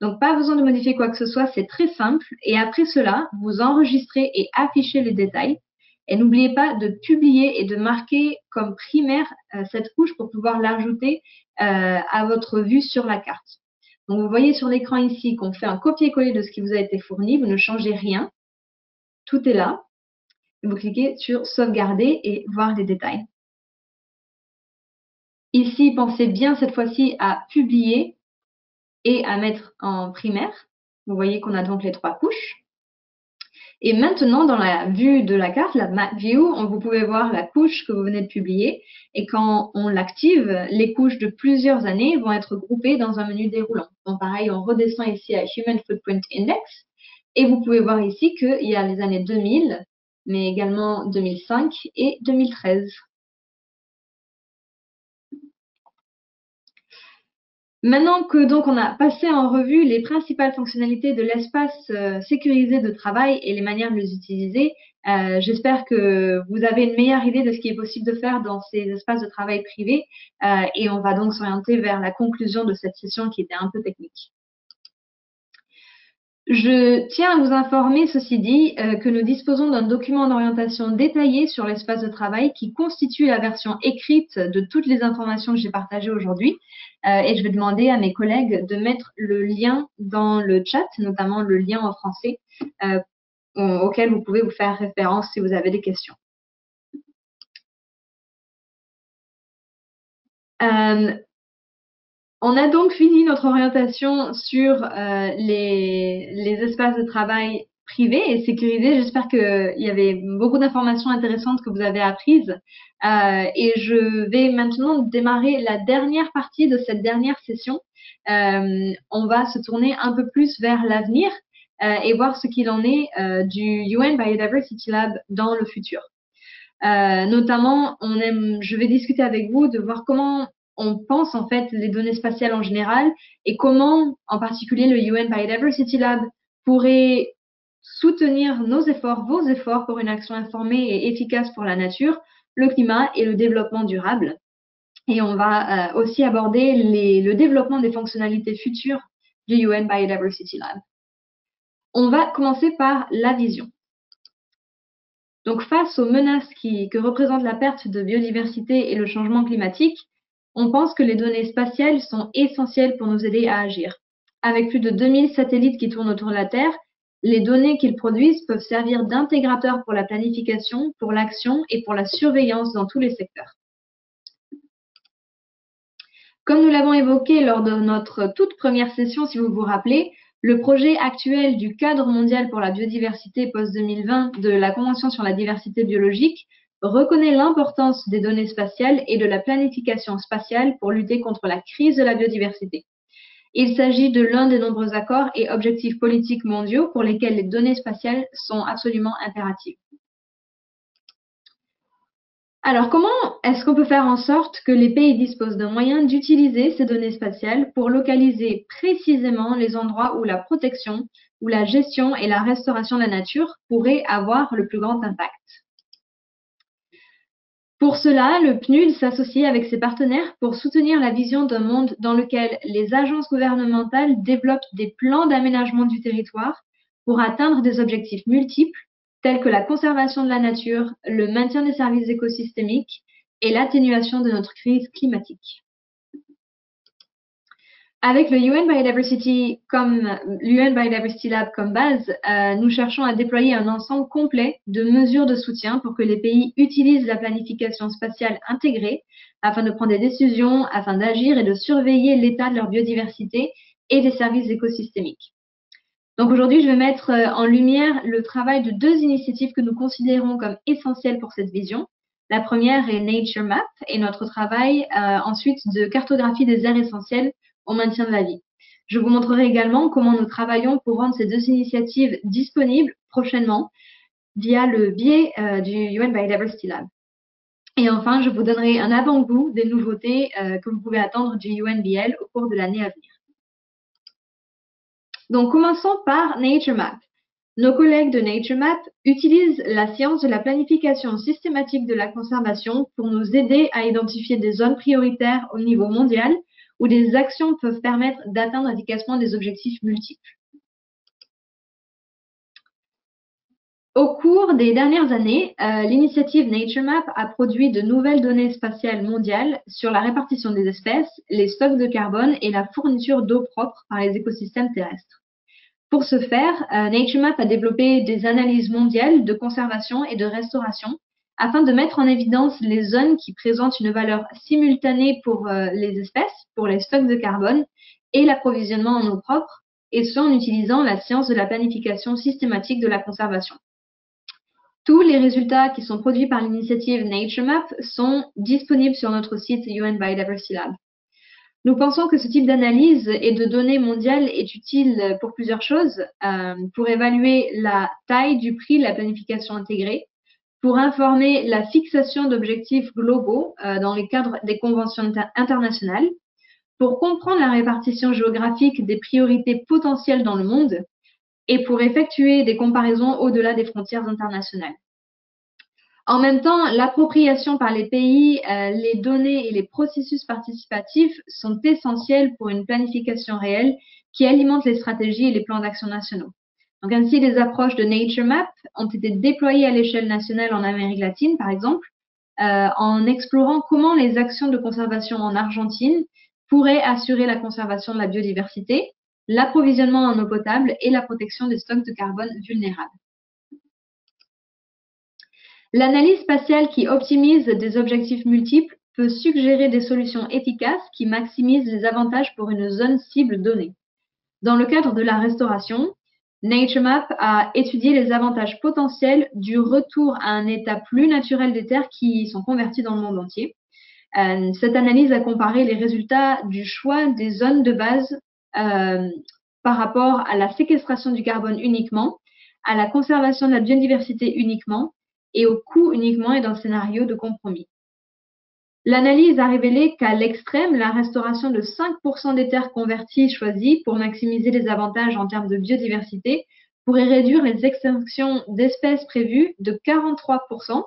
Donc, pas besoin de modifier quoi que ce soit, c'est très simple. Et après cela, vous enregistrez et affichez les détails. Et n'oubliez pas de publier et de marquer comme primaire euh, cette couche pour pouvoir l'ajouter euh, à votre vue sur la carte. Donc, vous voyez sur l'écran ici qu'on fait un copier-coller de ce qui vous a été fourni. Vous ne changez rien. Tout est là. Vous cliquez sur sauvegarder et voir les détails. Ici, pensez bien cette fois-ci à publier et à mettre en primaire. Vous voyez qu'on a donc les trois couches. Et maintenant, dans la vue de la carte, la map view, vous pouvez voir la couche que vous venez de publier. Et quand on l'active, les couches de plusieurs années vont être groupées dans un menu déroulant. Donc pareil, on redescend ici à Human Footprint Index. Et vous pouvez voir ici qu'il y a les années 2000, mais également 2005 et 2013. Maintenant que donc on a passé en revue les principales fonctionnalités de l'espace euh, sécurisé de travail et les manières de les utiliser, euh, j'espère que vous avez une meilleure idée de ce qui est possible de faire dans ces espaces de travail privés euh, et on va donc s'orienter vers la conclusion de cette session qui était un peu technique. Je tiens à vous informer, ceci dit, euh, que nous disposons d'un document d'orientation détaillé sur l'espace de travail qui constitue la version écrite de toutes les informations que j'ai partagées aujourd'hui. Euh, et je vais demander à mes collègues de mettre le lien dans le chat, notamment le lien en français, euh, auquel vous pouvez vous faire référence si vous avez des questions. On a donc fini notre orientation sur euh, les, les, espaces de travail privés et sécurisés. J'espère qu'il y avait beaucoup d'informations intéressantes que vous avez apprises. Euh, et je vais maintenant démarrer la dernière partie de cette dernière session. Euh, on va se tourner un peu plus vers l'avenir et voir ce qu'il en est du UN Biodiversity Lab dans le futur. notamment, on aime, je vais discuter avec vous de voir comment on pense en fait les données spatiales en général et comment en particulier le UN Biodiversity Lab pourrait soutenir nos efforts, vos efforts pour une action informée et efficace pour la nature, le climat et le développement durable. Et on va euh, aussi aborder le développement des fonctionnalités futures du UN Biodiversity Lab. On va commencer par la vision. Donc face aux menaces que représente la perte de biodiversité et le changement climatique, on pense que les données spatiales sont essentielles pour nous aider à agir. Avec plus de 2000 satellites qui tournent autour de la Terre, les données qu'ils produisent peuvent servir d'intégrateur pour la planification, pour l'action et pour la surveillance dans tous les secteurs. Comme nous l'avons évoqué lors de notre toute première session, si vous vous rappelez, le projet actuel du cadre mondial pour la biodiversité post-2020 de la Convention sur la diversité biologique reconnaît l'importance des données spatiales et de la planification spatiale pour lutter contre la crise de la biodiversité. Il s'agit de l'un des nombreux accords et objectifs politiques mondiaux pour lesquels les données spatiales sont absolument impératives. Alors, comment est-ce qu'on peut faire en sorte que les pays disposent d'un moyen d'utiliser ces données spatiales pour localiser précisément les endroits où la protection, où la gestion et la restauration de la nature pourraient avoir le plus grand impact? Pour cela, le PNUD s'associe avec ses partenaires pour soutenir la vision d'un monde dans lequel les agences gouvernementales développent des plans d'aménagement du territoire pour atteindre des objectifs multiples tels que la conservation de la nature, le maintien des services écosystémiques et l'atténuation de notre crise climatique. Avec le UN Biodiversity comme l'UN Biodiversity Lab comme base, euh, nous cherchons à déployer un ensemble complet de mesures de soutien pour que les pays utilisent la planification spatiale intégrée afin de prendre des décisions, afin d'agir et de surveiller l'état de leur biodiversité et des services écosystémiques. Donc aujourd'hui, je vais mettre euh, en lumière le travail de deux initiatives que nous considérons comme essentielles pour cette vision. La première est Nature Map et notre travail euh, ensuite de cartographie des aires essentielles au maintien de la vie. Je vous montrerai également comment nous travaillons pour rendre ces deux initiatives disponibles prochainement via le biais euh, du UN Biodiversity Lab. Et enfin, je vous donnerai un avant-goût des nouveautés euh, que vous pouvez attendre du UNBL au cours de l'année à venir. Donc, commençons par NatureMap. Nos collègues de NatureMap utilisent la science de la planification systématique de la conservation pour nous aider à identifier des zones prioritaires au niveau mondial où des actions peuvent permettre d'atteindre efficacement des objectifs multiples. Au cours des dernières années, euh, l'initiative NatureMap a produit de nouvelles données spatiales mondiales sur la répartition des espèces, les stocks de carbone et la fourniture d'eau propre par les écosystèmes terrestres. Pour ce faire, euh, NatureMap a développé des analyses mondiales de conservation et de restauration afin de mettre en évidence les zones qui présentent une valeur simultanée pour euh, les espèces, pour les stocks de carbone et l'approvisionnement en eau propre, et ce en utilisant la science de la planification systématique de la conservation. Tous les résultats qui sont produits par l'initiative NatureMap sont disponibles sur notre site UN Biodiversity Lab. Nous pensons que ce type d'analyse et de données mondiales est utile pour plusieurs choses, euh, pour évaluer la taille du prix de la planification intégrée, pour informer la fixation d'objectifs globaux euh, dans les cadres des conventions internationales, pour comprendre la répartition géographique des priorités potentielles dans le monde et pour effectuer des comparaisons au-delà des frontières internationales. En même temps, l'appropriation par les pays, euh, les données et les processus participatifs sont essentiels pour une planification réelle qui alimente les stratégies et les plans d'action nationaux. Donc ainsi, les approches de NatureMap ont été déployées à l'échelle nationale en Amérique latine, par exemple, euh, en explorant comment les actions de conservation en Argentine pourraient assurer la conservation de la biodiversité, l'approvisionnement en eau potable et la protection des stocks de carbone vulnérables. L'analyse spatiale qui optimise des objectifs multiples peut suggérer des solutions efficaces qui maximisent les avantages pour une zone cible donnée. Dans le cadre de la restauration, NatureMap a étudié les avantages potentiels du retour à un état plus naturel des terres qui sont converties dans le monde entier. Euh, cette analyse a comparé les résultats du choix des zones de base euh, par rapport à la séquestration du carbone uniquement, à la conservation de la biodiversité uniquement et au coût uniquement et dans le scénario de compromis. L'analyse a révélé qu'à l'extrême, la restauration de 5% des terres converties choisies pour maximiser les avantages en termes de biodiversité pourrait réduire les extinctions d'espèces prévues de 43%,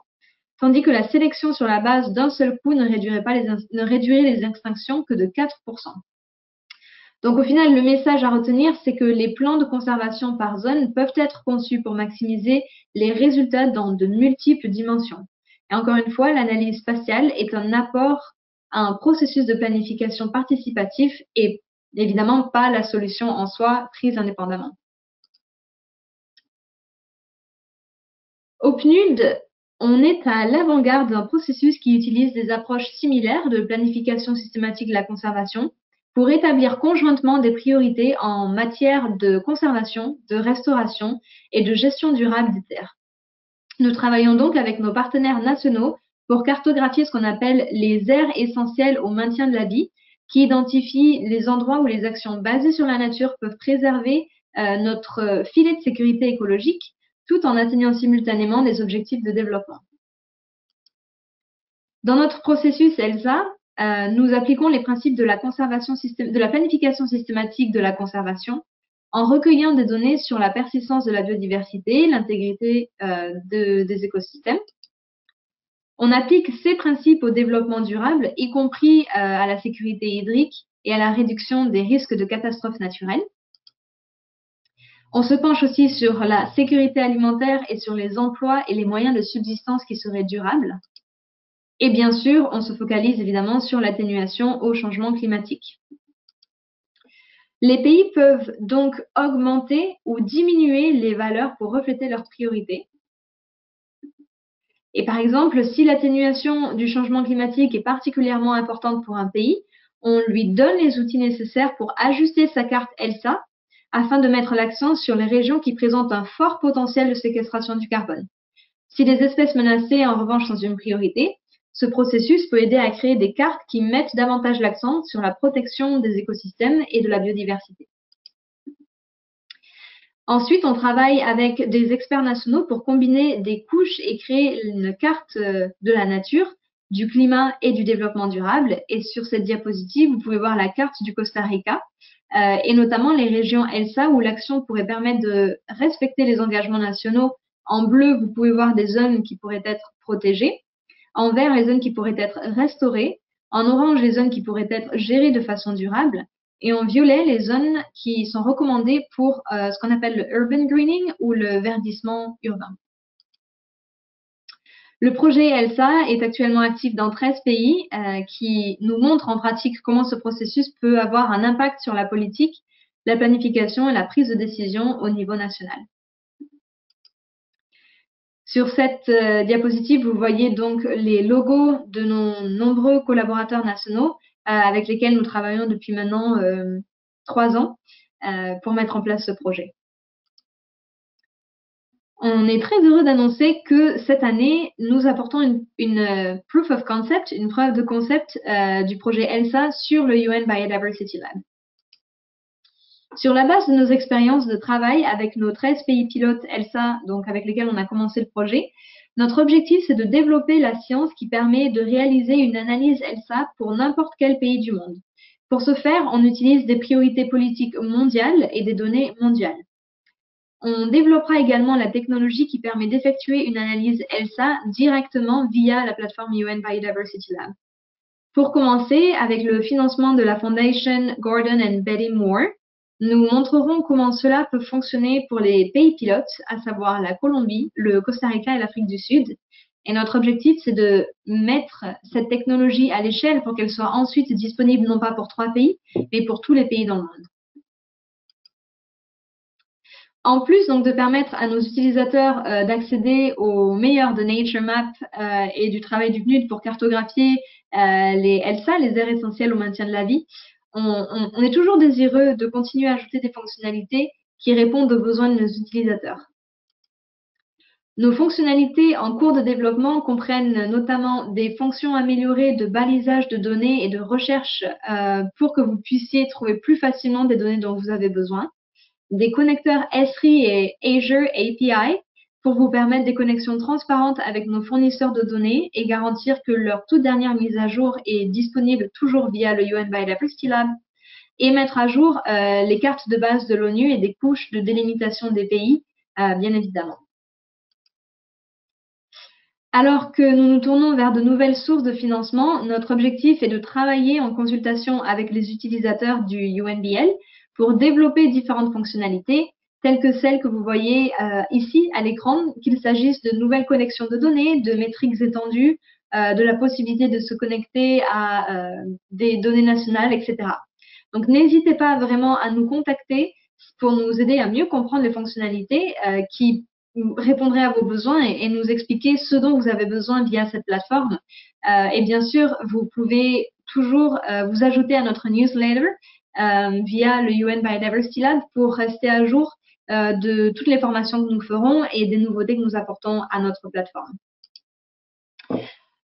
tandis que la sélection sur la base d'un seul coup ne réduirait, les, les extinctions que de 4%. Donc au final, le message à retenir, c'est que les plans de conservation par zone peuvent être conçus pour maximiser les résultats dans de multiples dimensions. Et encore une fois, l'analyse spatiale est un apport à un processus de planification participatif et évidemment pas la solution en soi prise indépendamment. Au PNUD, on est à l'avant-garde d'un processus qui utilise des approches similaires de planification systématique de la conservation pour établir conjointement des priorités en matière de conservation, de restauration et de gestion durable des terres. Nous travaillons donc avec nos partenaires nationaux pour cartographier ce qu'on appelle les aires essentielles au maintien de la vie, qui identifient les endroits où les actions basées sur la nature peuvent préserver euh, notre filet de sécurité écologique tout en atteignant simultanément des objectifs de développement. Dans notre processus ELSA, euh, nous appliquons les principes de la planification systématique de la conservation en recueillant des données sur la persistance de la biodiversité, l'intégrité euh, des écosystèmes. On applique ces principes au développement durable, y compris euh, à la sécurité hydrique et à la réduction des risques de catastrophes naturelles. On se penche aussi sur la sécurité alimentaire et sur les emplois et les moyens de subsistance qui seraient durables. Et bien sûr, on se focalise évidemment sur l'atténuation au changement climatique. Les pays peuvent donc augmenter ou diminuer les valeurs pour refléter leurs priorités. Et par exemple, si l'atténuation du changement climatique est particulièrement importante pour un pays, on lui donne les outils nécessaires pour ajuster sa carte ELSA afin de mettre l'accent sur les régions qui présentent un fort potentiel de séquestration du carbone. Si les espèces menacées, en revanche, sont une priorité, ce processus peut aider à créer des cartes qui mettent davantage l'accent sur la protection des écosystèmes et de la biodiversité. Ensuite, on travaille avec des experts nationaux pour combiner des couches et créer une carte euh, de la nature, du climat et du développement durable. Et sur cette diapositive, vous pouvez voir la carte du Costa Rica euh, et notamment les régions ELSA où l'action pourrait permettre de respecter les engagements nationaux. En bleu, vous pouvez voir des zones qui pourraient être protégées. En vert, les zones qui pourraient être restaurées. En orange, les zones qui pourraient être gérées de façon durable. Et en violet, les zones qui sont recommandées pour euh, ce qu'on appelle le urban greening ou le verdissement urbain. Le projet ELSA est actuellement actif dans 13 pays euh, qui nous montrent en pratique comment ce processus peut avoir un impact sur la politique, la planification et la prise de décision au niveau national. Sur cette euh, diapositive, vous voyez donc les logos de nos nombreux collaborateurs nationaux euh, avec lesquels nous travaillons depuis maintenant euh, trois ans pour mettre en place ce projet. On est très heureux d'annoncer que cette année, nous apportons une, une, proof of concept, une preuve de concept du projet ELSA sur le UN Biodiversity Lab. Sur la base de nos expériences de travail avec nos 13 pays pilotes ELSA, donc avec lesquels on a commencé le projet, notre objectif, c'est de développer la science qui permet de réaliser une analyse ELSA pour n'importe quel pays du monde. Pour ce faire, on utilise des priorités politiques mondiales et des données mondiales. On développera également la technologie qui permet d'effectuer une analyse ELSA directement via la plateforme UN Biodiversity Lab. Pour commencer, avec le financement de la Foundation Gordon and Betty Moore, nous montrerons comment cela peut fonctionner pour les pays pilotes, à savoir la Colombie, le Costa Rica et l'Afrique du Sud. Et notre objectif, c'est de mettre cette technologie à l'échelle pour qu'elle soit ensuite disponible non pas pour trois pays, mais pour tous les pays dans le monde. En plus donc de permettre à nos utilisateurs euh, d'accéder au meilleur de Nature Map euh, et du travail du PNUD pour cartographier les ELSA, les aires essentielles au maintien de la vie, on, on, est toujours désireux de continuer à ajouter des fonctionnalités qui répondent aux besoins de nos utilisateurs. Nos fonctionnalités en cours de développement comprennent notamment des fonctions améliorées de balisage de données et de recherche euh, pour que vous puissiez trouver plus facilement des données dont vous avez besoin, des connecteurs S3 et Azure API pour vous permettre des connexions transparentes avec nos fournisseurs de données et garantir que leur toute dernière mise à jour est disponible toujours via le UN by Lab, et mettre à jour euh, les cartes de base de l'ONU et des couches de délimitation des pays, euh, bien évidemment. Alors que nous nous tournons vers de nouvelles sources de financement, notre objectif est de travailler en consultation avec les utilisateurs du UNBL pour développer différentes fonctionnalités, telles que celles que vous voyez euh, ici à l'écran, qu'il s'agisse de nouvelles connexions de données, de métriques étendues, euh, de la possibilité de se connecter à euh, des données nationales, etc. Donc n'hésitez pas vraiment à nous contacter pour nous aider à mieux comprendre les fonctionnalités qui répondrait à vos besoins et, nous expliquer ce dont vous avez besoin via cette plateforme. Euh, et bien sûr, vous pouvez toujours euh, vous ajouter à notre newsletter euh, via le UN Biodiversity Lab pour rester à jour de toutes les formations que nous ferons et des nouveautés que nous apportons à notre plateforme.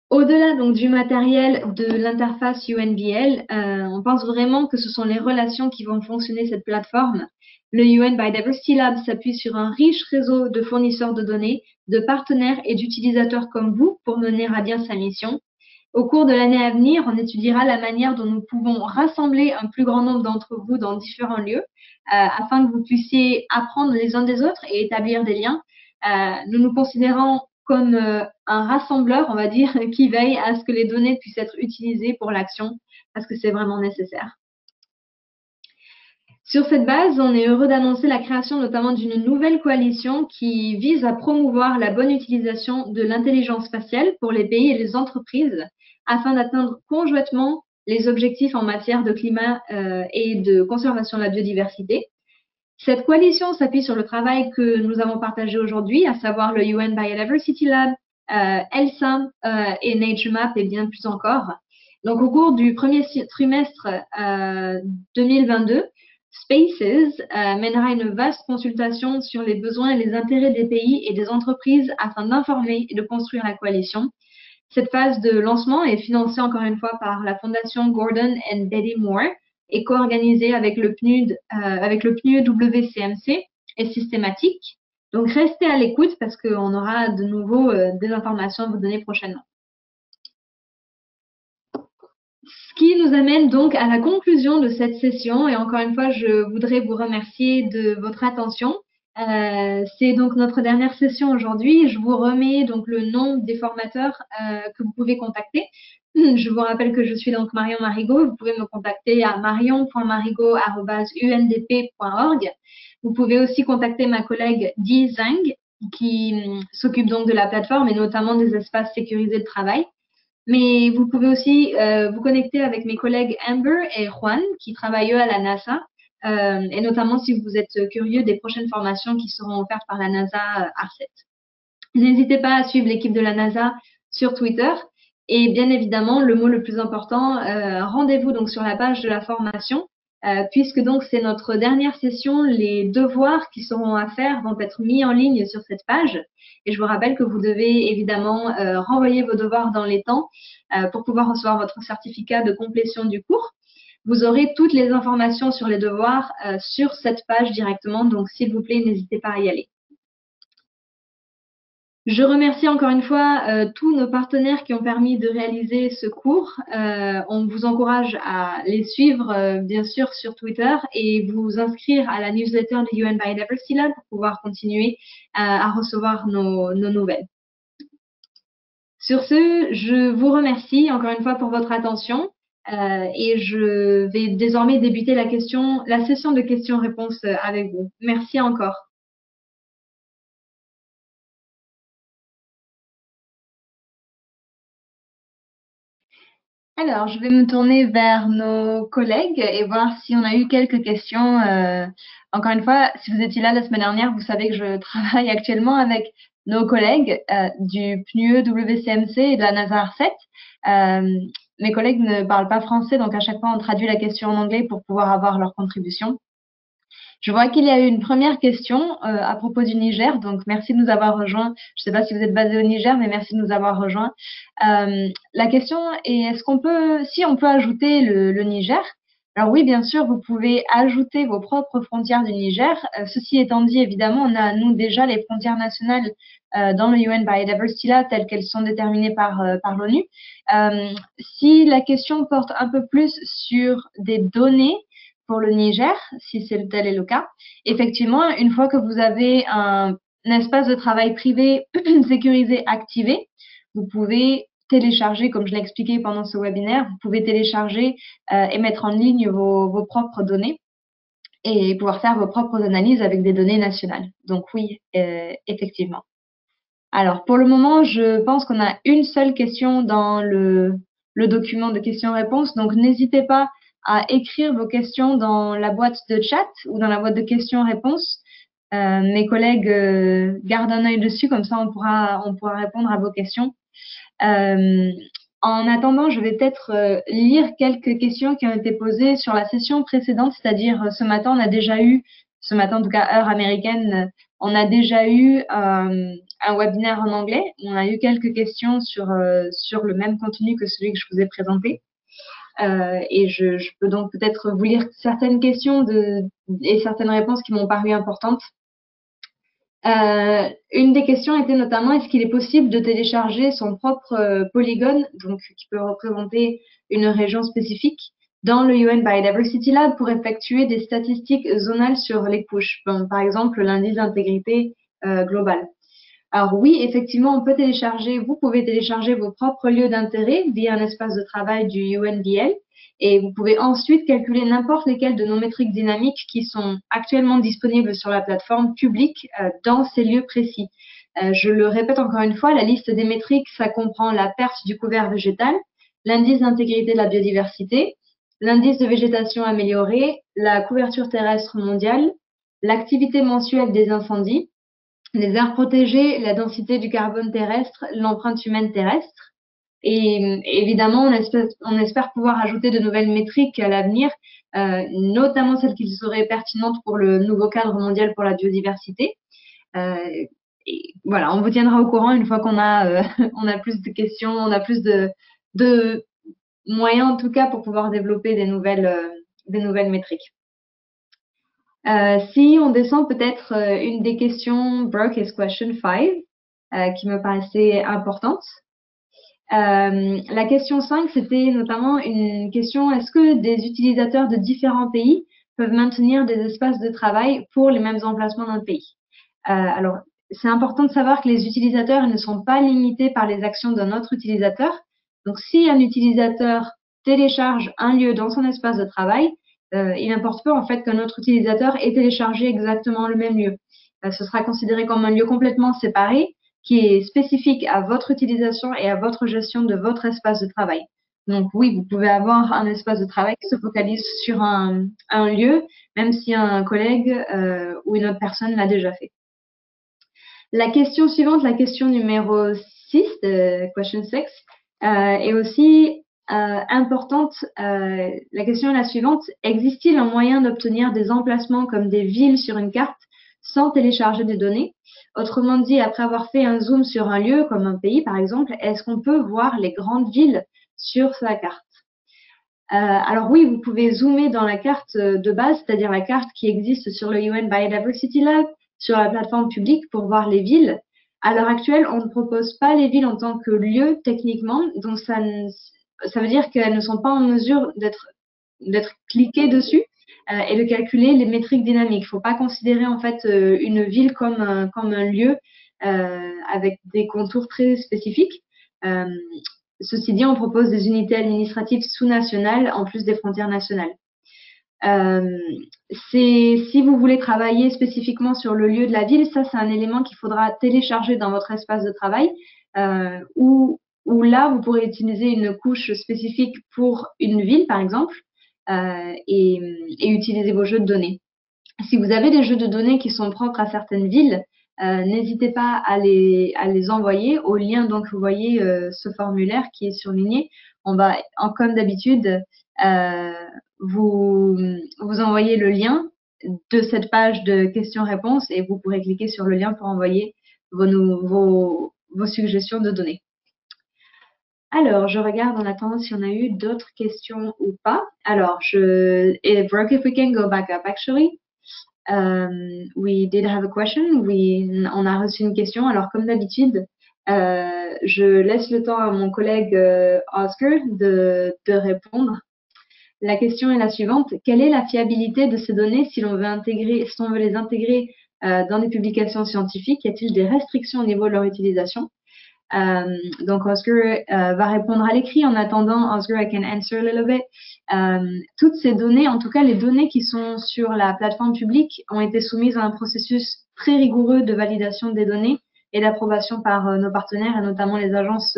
Au-delà donc du matériel de l'interface UNBL, on pense vraiment que ce sont les relations qui vont fonctionner cette plateforme le UN Biodiversity Lab s'appuie sur un riche réseau de fournisseurs de données, de partenaires et d'utilisateurs comme vous pour mener à bien sa mission. Au cours de l'année à venir, on étudiera la manière dont nous pouvons rassembler un plus grand nombre d'entre vous dans différents lieux euh, afin que vous puissiez apprendre les uns des autres et établir des liens. Euh, nous nous considérons comme euh, un rassembleur, on va dire, qui veille à ce que les données puissent être utilisées pour l'action parce que c'est vraiment nécessaire. Sur cette base, on est heureux d'annoncer la création notamment d'une nouvelle coalition qui vise à promouvoir la bonne utilisation de l'intelligence spatiale pour les pays et les entreprises afin d'atteindre conjointement les objectifs en matière de climat euh, et de conservation de la biodiversité. Cette coalition s'appuie sur le travail que nous avons partagé aujourd'hui, à savoir le UN Biodiversity Lab, euh, ELSA euh, et NatureMap et bien plus encore. Donc, au cours du premier trimestre 2022, Spaces mènera une vaste consultation sur les besoins et les intérêts des pays et des entreprises afin d'informer et de construire la coalition. Cette phase de lancement est financée encore une fois par la Fondation Gordon and Betty Moore et co-organisée avec le PNUD, euh, avec le WCMC et systématique. Donc restez à l'écoute parce qu'on aura de nouveau euh, des informations à vous donner prochainement. qui nous amène donc à la conclusion de cette session. Et encore une fois, je voudrais vous remercier de votre attention. Euh, c'est donc notre dernière session aujourd'hui. Je vous remets donc le nom des formateurs euh, que vous pouvez contacter. Je vous rappelle que je suis donc Marion Marigot. Vous pouvez me contacter à marion.marigot.undp.org. Vous pouvez aussi contacter ma collègue Di Zhang qui hum, s'occupe donc de la plateforme et notamment des espaces sécurisés de travail. Mais vous pouvez aussi euh, vous connecter avec mes collègues Amber et Juan qui travaillent eux à la NASA. Euh, et notamment si vous êtes curieux des prochaines formations qui seront offertes par la NASA ARCET. N'hésitez pas à suivre l'équipe de la NASA sur Twitter. Et bien évidemment, le mot le plus important, euh, rendez-vous donc sur la page de la formation, puisque donc c'est notre dernière session. Les devoirs qui seront à faire vont être mis en ligne sur cette page. Et je vous rappelle que vous devez évidemment euh, renvoyer vos devoirs dans les temps euh, pour pouvoir recevoir votre certificat de complétion du cours. Vous aurez toutes les informations sur les devoirs euh, sur cette page directement, donc s'il vous plaît, n'hésitez pas à y aller. Je remercie encore une fois euh, tous nos partenaires qui ont permis de réaliser ce cours. Euh, on vous encourage à les suivre, euh, bien sûr, sur Twitter et vous inscrire à la newsletter de UN Biodiversity Lab pour pouvoir continuer à recevoir nos, nos nouvelles. Sur ce, je vous remercie encore une fois pour votre attention et je vais désormais débuter la, session de questions-réponses avec vous. Merci encore. Alors, je vais me tourner vers nos collègues et voir si on a eu quelques questions. Euh, encore une fois, si vous étiez là la semaine dernière, vous savez que je travaille actuellement avec nos collègues euh, du PNUE WCMC et de la NASA 7. Euh, mes collègues ne parlent pas français, donc à chaque fois, on traduit la question en anglais pour pouvoir avoir leur contribution. Je vois qu'il y a eu une première question euh, à propos du Niger, donc merci de nous avoir rejoints. Je ne sais pas si vous êtes basé au Niger, mais merci de nous avoir rejoints. Euh, la question est est-ce qu'on peut, si on peut ajouter le, le, Niger Alors oui, bien sûr, vous pouvez ajouter vos propres frontières du Niger. Euh, ceci étant dit, évidemment, on a nous déjà les frontières nationales euh, dans le UN Biodiversity Lab telles qu'elles sont déterminées par, euh, par l'ONU. si la question porte un peu plus sur des données pour le Niger, si c'est tel est le cas. Effectivement, une fois que vous avez un, espace de travail privé sécurisé activé, vous pouvez télécharger, comme je l'ai expliqué pendant ce webinaire, vous pouvez télécharger euh, et mettre en ligne vos, propres données et pouvoir faire vos propres analyses avec des données nationales. Donc oui, euh, effectivement. Alors pour le moment, je pense qu'on a une seule question dans le, document de questions-réponses, donc n'hésitez pas à écrire vos questions dans la boîte de chat ou dans la boîte de questions-réponses. Euh, mes collègues gardent un œil dessus, comme ça on pourra répondre à vos questions. Euh, en attendant, je vais peut-être euh, lire quelques questions qui ont été posées sur la session précédente, c'est-à-dire euh, ce matin, on a déjà eu, ce matin en tout cas heure américaine, on a déjà eu un webinaire en anglais. On a eu quelques questions sur, sur le même contenu que celui que je vous ai présenté. Et je, peux donc peut-être vous lire certaines questions et certaines réponses qui m'ont paru importantes. Euh, une des questions était notamment est-ce qu'il est possible de télécharger son propre euh, polygone, donc qui peut représenter une région spécifique, dans le UN Biodiversity Lab pour effectuer des statistiques zonales sur les couches, par exemple l'indice d'intégrité euh, globale? Alors oui, effectivement, on peut télécharger, vous pouvez télécharger vos propres lieux d'intérêt via un espace de travail du UNBL et vous pouvez ensuite calculer n'importe lesquelles de nos métriques dynamiques qui sont actuellement disponibles sur la plateforme publique euh, dans ces lieux précis. Euh, je le répète encore une fois, la liste des métriques, ça comprend la perte du couvert végétal, l'indice d'intégrité de la biodiversité, l'indice de végétation améliorée, la couverture terrestre mondiale, l'activité mensuelle des incendies, les aires protégées, la densité du carbone terrestre, l'empreinte humaine terrestre. Et évidemment, on espère, pouvoir ajouter de nouvelles métriques à l'avenir, euh, notamment celles qui seraient pertinentes pour le nouveau cadre mondial pour la biodiversité. Euh, voilà, on vous tiendra au courant une fois qu'on a, euh, plus de questions, on a plus de, moyens en tout cas pour pouvoir développer des nouvelles, métriques. Si on descend peut-être une des questions, Brooke is question 5, euh, qui me paraissait importante. La question 5, c'était notamment une question, est-ce que des utilisateurs de différents pays peuvent maintenir des espaces de travail pour les mêmes emplacements d'un pays? Alors, c'est important de savoir que les utilisateurs ne sont pas limités par les actions d'un autre utilisateur. Donc, si un utilisateur télécharge un lieu dans son espace de travail, euh, il importe peu en fait qu'un autre utilisateur ait téléchargé exactement le même lieu. Euh, ce sera considéré comme un lieu complètement séparé qui est spécifique à votre utilisation et à votre gestion de votre espace de travail. Donc oui, vous pouvez avoir un espace de travail qui se focalise sur un, lieu, même si un collègue euh, ou une autre personne l'a déjà fait. La question suivante, la question numéro 6, de question 6, euh, est aussi euh, importante. Euh, la question est la suivante. Existe-t-il un moyen d'obtenir des emplacements comme des villes sur une carte sans télécharger des données? Autrement dit, après avoir fait un zoom sur un lieu, comme un pays par exemple, est-ce qu'on peut voir les grandes villes sur sa carte euh, alors oui, vous pouvez zoomer dans la carte de base, c'est-à-dire la carte qui existe sur le UN Biodiversity Lab, sur la plateforme publique pour voir les villes. À l'heure actuelle, on ne propose pas les villes en tant que lieu techniquement, donc ça ça veut dire qu'elles ne sont pas en mesure d'être cliquées dessus euh, et de calculer les métriques dynamiques. Il ne faut pas considérer en fait euh, une ville comme un, comme un lieu euh, avec des contours très spécifiques. Ceci dit, on propose des unités administratives sous-nationales en plus des frontières nationales. Si vous voulez travailler spécifiquement sur le lieu de la ville, ça c'est un élément qu'il faudra télécharger dans votre espace de travail ou où là, vous pourrez utiliser une couche spécifique pour une ville, par exemple, euh, et, utiliser vos jeux de données. Si vous avez des jeux de données qui sont propres à certaines villes, euh, n'hésitez pas à les, envoyer au lien. Donc, vous voyez euh, ce formulaire qui est surligné on va, comme d'habitude, vous, vous envoyer le lien de cette page de questions-réponses et vous pourrez cliquer sur le lien pour envoyer vos suggestions de données. Alors, je regarde en attendant si on a eu d'autres questions ou pas. Alors, je, if, if we can go back up actually. Um, we did have a question. We, on a reçu une question. Alors, comme d'habitude, euh, je laisse le temps à mon collègue euh, Oscar de, répondre. La question est la suivante. Quelle est la fiabilité de ces données si l'on veut, intégrer, si veut les intégrer euh, dans des publications scientifiques? Y a-t-il des restrictions au niveau de leur utilisation? Donc Oscar euh, va répondre à l'écrit. En attendant, Oscar, I can answer a little bit. Euh, toutes ces données, en tout cas les données qui sont sur la plateforme publique, ont été soumises à un processus très rigoureux de validation des données et d'approbation par nos partenaires et notamment les agences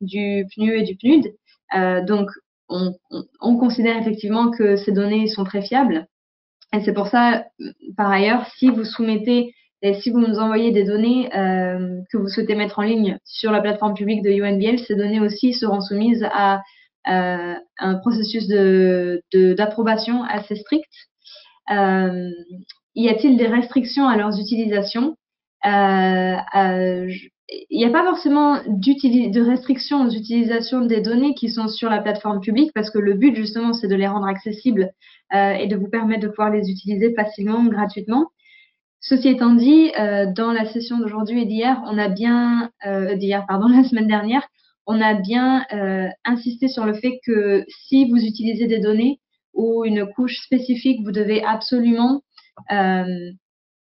du PNU et du PNUD. donc on, on, on, considère effectivement que ces données sont très fiables. Et c'est pour ça, par ailleurs, si vous soumettez et si vous nous envoyez des données euh, que vous souhaitez mettre en ligne sur la plateforme publique de UNBL, ces données aussi seront soumises à euh, un processus d'approbation de, assez strict. Euh, y a-t-il des restrictions à leurs utilisations? Il n'y a pas forcément de restrictions aux utilisations des données qui sont sur la plateforme publique parce que le but justement c'est de les rendre accessibles et de vous permettre de pouvoir les utiliser facilement, gratuitement. Ceci étant dit, euh, dans la session d'aujourd'hui et d'hier, on a bien, euh, d'hier, pardon, la semaine dernière, on a bien euh, insisté sur le fait que si vous utilisez des données ou une couche spécifique, vous devez absolument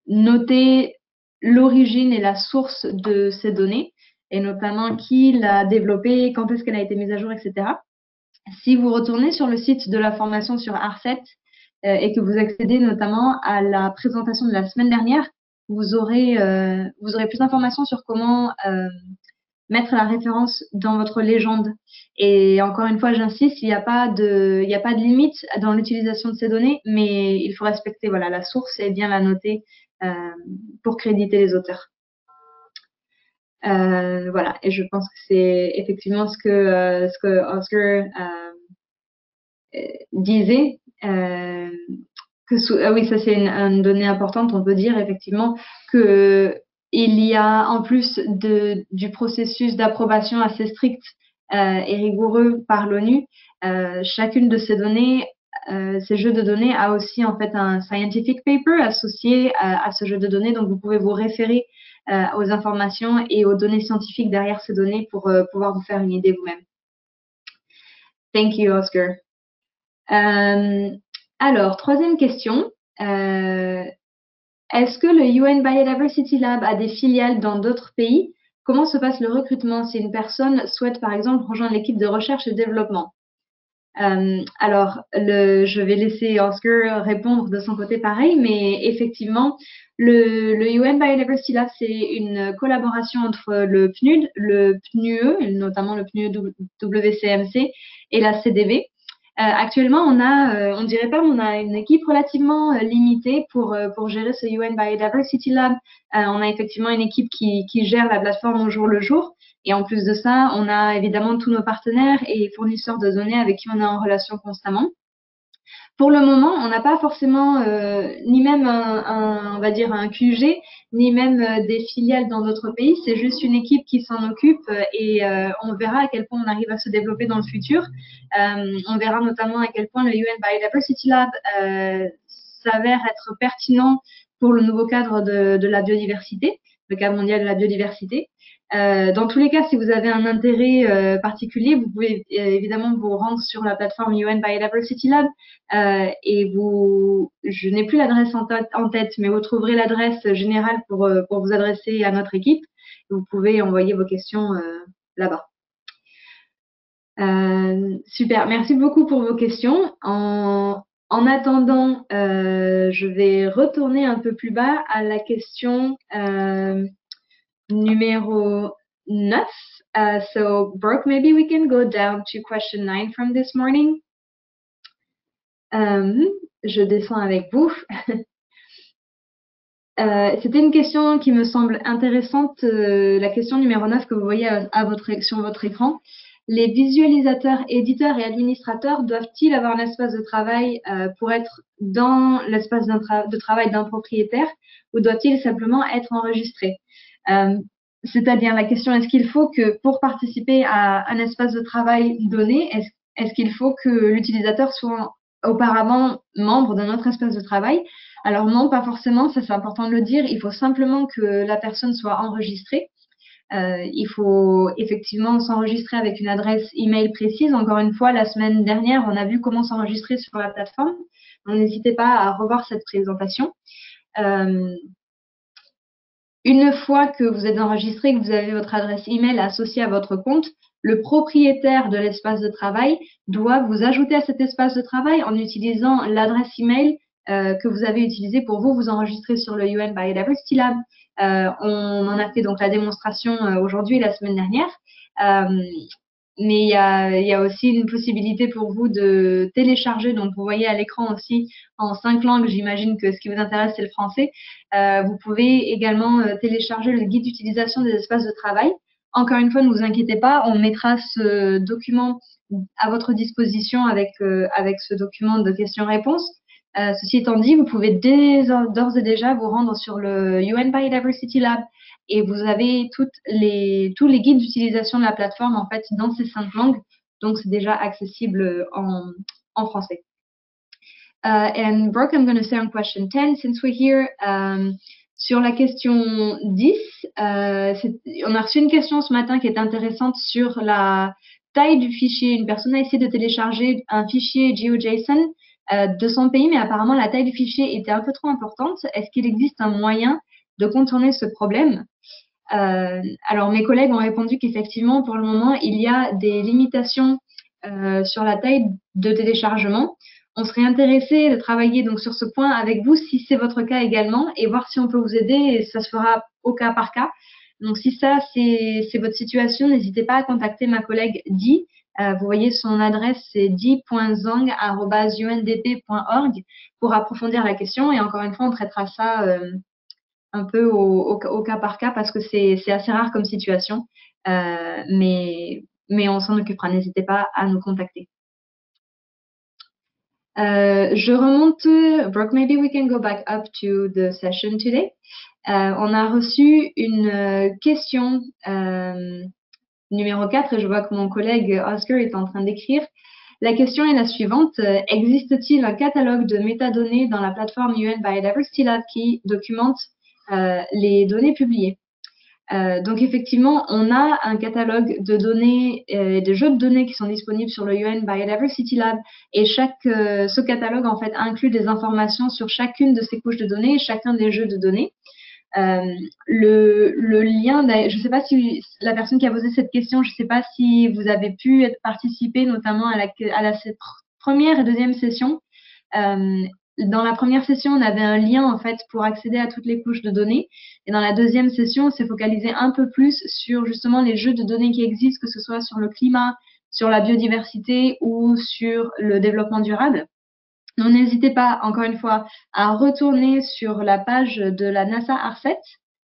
noter l'origine et la source de ces données, et notamment qui l'a développée, quand est-ce qu'elle a été mise à jour, etc. Si vous retournez sur le site de la formation sur ARCET, euh, et que vous accédez notamment à la présentation de la semaine dernière, vous aurez, euh, vous aurez plus d'informations sur comment euh, mettre la référence dans votre légende. Et encore une fois, j'insiste, il n'y a pas de, il n'y a pas de limite dans l'utilisation de ces données, mais il faut respecter voilà la source et bien la noter euh, pour créditer les auteurs. Euh, voilà, et je pense que c'est effectivement ce que euh, ce que Oscar disait euh, ah oui, ça c'est une, donnée importante. On peut dire effectivement que il y a en plus du processus d'approbation assez strict euh, et rigoureux par l'ONU, euh, chacune de ces données, ces jeux de données a aussi en fait un scientific paper associé à, ce jeu de données. Donc vous pouvez vous référer aux informations et aux données scientifiques derrière ces données pour pouvoir vous faire une idée vous-même. Thank you, Oscar. Euh, alors, troisième question. Euh, est-ce que le UN Biodiversity Lab a des filiales dans d'autres pays? Comment se passe le recrutement si une personne souhaite, par exemple, rejoindre l'équipe de recherche et développement? Euh, alors, je vais laisser Oscar répondre de son côté pareil, mais effectivement, le, le UN Biodiversity Lab, c'est une collaboration entre le PNUD, le PNUE, notamment le PNUE WCMC, et la CDB. Euh, actuellement, on a, euh, on dirait pas, on a une équipe relativement euh, limitée pour pour gérer ce UN Biodiversity Lab. on a effectivement une équipe qui qui gère la plateforme au jour le jour. Et en plus de ça, on a évidemment tous nos partenaires et fournisseurs de données avec qui on est en relation constamment. Pour le moment, on n'a pas forcément euh, ni même un, on va dire un QG, ni même euh, des filiales dans d'autres pays. C'est juste une équipe qui s'en occupe euh, et on verra à quel point on arrive à se développer dans le futur. on verra notamment à quel point le UN Biodiversity Lab s'avère être pertinent pour le nouveau cadre de, de la biodiversité, le cadre mondial de la biodiversité. Euh, dans tous les cas, si vous avez un intérêt euh, particulier, vous pouvez euh, évidemment vous rendre sur la plateforme UN Biodiversity Lab et vous, je n'ai plus l'adresse en, tête, mais vous trouverez l'adresse générale pour, vous adresser à notre équipe. Vous pouvez envoyer vos questions là-bas. super, merci beaucoup pour vos questions. En attendant, je vais retourner un peu plus bas à la question numéro 9. Uh, so, Brooke, maybe we can go down to question 9 from this morning. Um, je descends avec vous. euh, C'était une question qui me semble intéressante, euh, la question numéro 9 que vous voyez à, votre, sur votre écran. les visualisateurs, éditeurs et administrateurs doivent-ils avoir un espace de travail euh, pour être dans l'espace de travail d'un propriétaire ou doivent-ils simplement être enregistrés C'est-à-dire la question est-ce qu'il faut que pour participer à un espace de travail donné, est-ce qu'il faut que l'utilisateur soit auparavant membre d'un autre espace de travail? Alors non, pas forcément, ça c'est important de le dire. Il faut simplement que la personne soit enregistrée. Euh, il faut effectivement s'enregistrer avec une adresse email précise. Encore une fois, la semaine dernière, on a vu comment s'enregistrer sur la plateforme. N'hésitez pas à revoir cette présentation. Euh, une fois que vous êtes enregistré, que vous avez votre adresse email associée à votre compte, le propriétaire de l'espace de travail doit vous ajouter à cet espace de travail en utilisant l'adresse email euh, que vous avez utilisée pour vous vous enregistrer sur le UN Biodiversity Lab. Euh, on en a fait donc la démonstration euh, aujourd'hui et la semaine dernière. Euh, mais il y, a, aussi une possibilité pour vous de télécharger. Donc, vous voyez à l'écran aussi en cinq langues. J'imagine que ce qui vous intéresse, c'est le français. Euh, vous pouvez également télécharger le guide d'utilisation des espaces de travail. Encore une fois, ne vous inquiétez pas, on mettra ce document à votre disposition avec, euh, avec ce document de questions-réponses. Euh, ceci étant dit, vous pouvez d'ores et déjà vous rendre sur le UN Biodiversity Lab et vous avez tous les guides d'utilisation de la plateforme en fait dans ces cinq langues. Donc, c'est déjà accessible en, français. Uh, and Brooke, I'm going to say on question 10, since we're here, um, sur la question 10, euh, on a reçu une question ce matin qui est intéressante sur la taille du fichier. Une personne a essayé de télécharger un fichier GeoJSON euh, de son pays, mais apparemment la taille du fichier était un peu trop importante. Est-ce qu'il existe un moyen de contourner ce problème euh, Alors mes collègues ont répondu qu'effectivement, pour le moment, il y a des limitations sur la taille de téléchargement on serait intéressé de travailler donc sur ce point avec vous si c'est votre cas également et voir si on peut vous aider ça se fera au cas par cas. Donc si ça c'est votre situation, n'hésitez pas à contacter ma collègue Di. Euh, vous voyez son adresse c'est di.zang@undp.org pour approfondir la question et encore une fois on traitera ça euh, un peu au, cas par cas parce que c'est assez rare comme situation, euh, mais mais on s'en occupera. N'hésitez pas à nous contacter. Euh, je remonte, Brooke, maybe we can go back up to the session today. Euh, on a reçu une question numéro 4 et je vois que mon collègue Oscar est en train d'écrire. La question est la suivante. Existe-t-il un catalogue de métadonnées dans la plateforme UN Biodiversity Lab qui documente les données publiées euh, donc effectivement, on a un catalogue de données et euh, de jeux de données qui sont disponibles sur le UN Biodiversity Lab et chaque euh, ce catalogue en fait inclut des informations sur chacune de ces couches de données, chacun des jeux de données. le, le, lien, je ne sais pas si la personne qui a posé cette question, je ne sais pas si vous avez pu participer notamment à la, première et deuxième session. Euh, dans la première session, on avait un lien en fait pour accéder à toutes les couches de données. Et dans la deuxième session, on s'est focalisé un peu plus sur justement les jeux de données qui existent, que ce soit sur le climat, sur la biodiversité ou sur le développement durable. Donc n'hésitez pas, encore une fois, à retourner sur la page de la NASA ARCET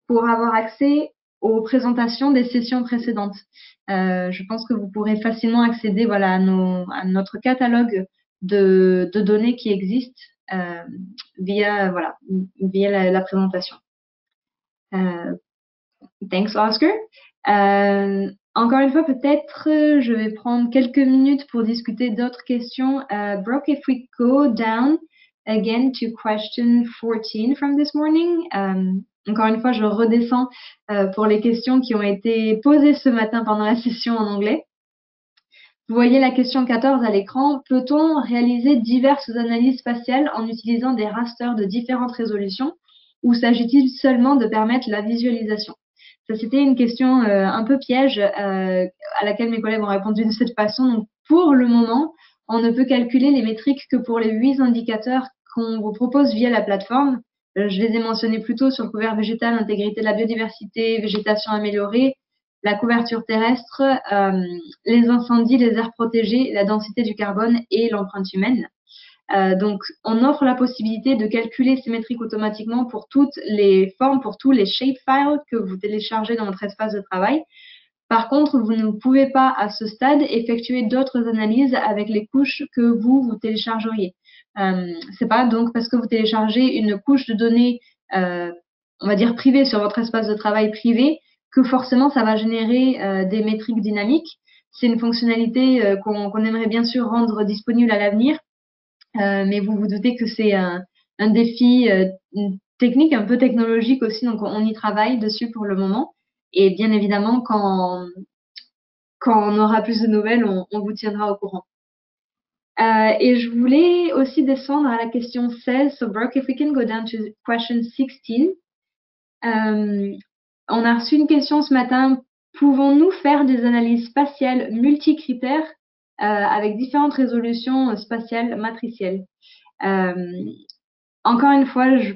pour avoir accès aux présentations des sessions précédentes. Euh, je pense que vous pourrez facilement accéder voilà, à, notre catalogue de, de données qui existent via, voilà, via la, présentation. Euh, thanks, Oscar. Euh, encore une fois, peut-être je vais prendre quelques minutes pour discuter d'autres questions. Brooke, if we go down again to question 14 from this morning. Encore une fois, je redescends pour les questions qui ont été posées ce matin pendant la session en anglais. Vous voyez la question 14 à l'écran. Peut-on réaliser diverses analyses spatiales en utilisant des rasters de différentes résolutions ou s'agit-il seulement de permettre la visualisation? Ça, c'était une question euh, un peu piège euh, à laquelle mes collègues ont répondu de cette façon. Pour le moment, on ne peut calculer les métriques que pour les huit indicateurs qu'on vous propose via la plateforme. Euh, je les ai mentionnés plus tôt sur le couvert végétal, intégrité de la biodiversité, végétation améliorée, la couverture terrestre, euh, les incendies, les aires protégées, la densité du carbone et l'empreinte humaine. Euh, donc, on offre la possibilité de calculer ces métriques automatiquement pour toutes les formes, pour tous les shapefiles que vous téléchargez dans votre espace de travail. Par contre, vous ne pouvez pas à ce stade effectuer d'autres analyses avec les couches que vous vous téléchargeriez. Euh, c'est pas donc parce que vous téléchargez une couche de données, euh, on va dire privée sur votre espace de travail privé, que forcément ça va générer euh, des métriques dynamiques. C'est une fonctionnalité euh, qu'on aimerait bien sûr rendre disponible à l'avenir, euh, mais vous vous doutez que c'est un, défi technique, un peu technologique aussi, donc on y travaille dessus pour le moment. Et bien évidemment, quand, on aura plus de nouvelles, on, vous tiendra au courant. Et je voulais aussi descendre à la question 16. So, Brooke, if we can go down to question 16. Euh, on a reçu une question ce matin. Pouvons-nous faire des analyses spatiales multicritères euh, avec différentes résolutions spatiales matricielles? Euh, Encore une fois, je,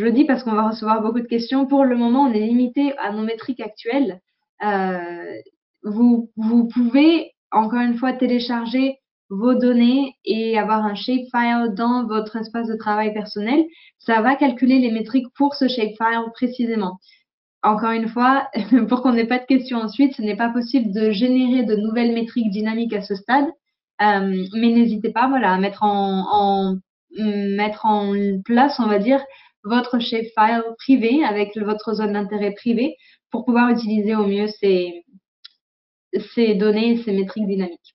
le dis parce qu'on va recevoir beaucoup de questions. Pour le moment, on est limité à nos métriques actuelles. Euh, vous, vous pouvez, encore une fois, télécharger vos données et avoir un shapefile dans votre espace de travail personnel, ça va calculer les métriques pour ce shapefile précisément. Encore une fois, pour qu'on n'ait pas de questions ensuite, ce n'est pas possible de générer de nouvelles métriques dynamiques à ce stade, euh, mais n'hésitez pas voilà, à mettre en, place, on va dire, votre shapefile privé avec votre zone d'intérêt privée pour pouvoir utiliser au mieux ces, données ces métriques dynamiques.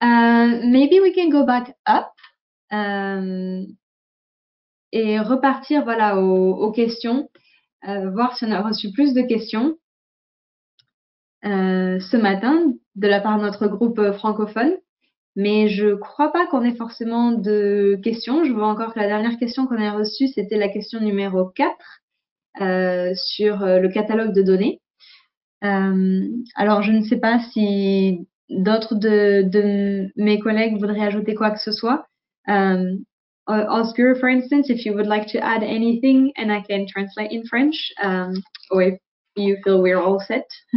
Uh, maybe we can go back up um, et repartir voilà aux questions, euh, voir si on a reçu plus de questions euh, ce matin de la part de notre groupe francophone. Mais je crois pas qu'on ait forcément de questions. Je vois encore que la dernière question qu'on a reçue, c'était la question numéro 4 euh, sur le catalogue de données. Alors, je ne sais pas si d'autres de, mes collègues voudraient ajouter quoi que ce soit. Um, Oscar, for instance, if you would like to add anything and I can translate in French, um, or if you feel we're all set.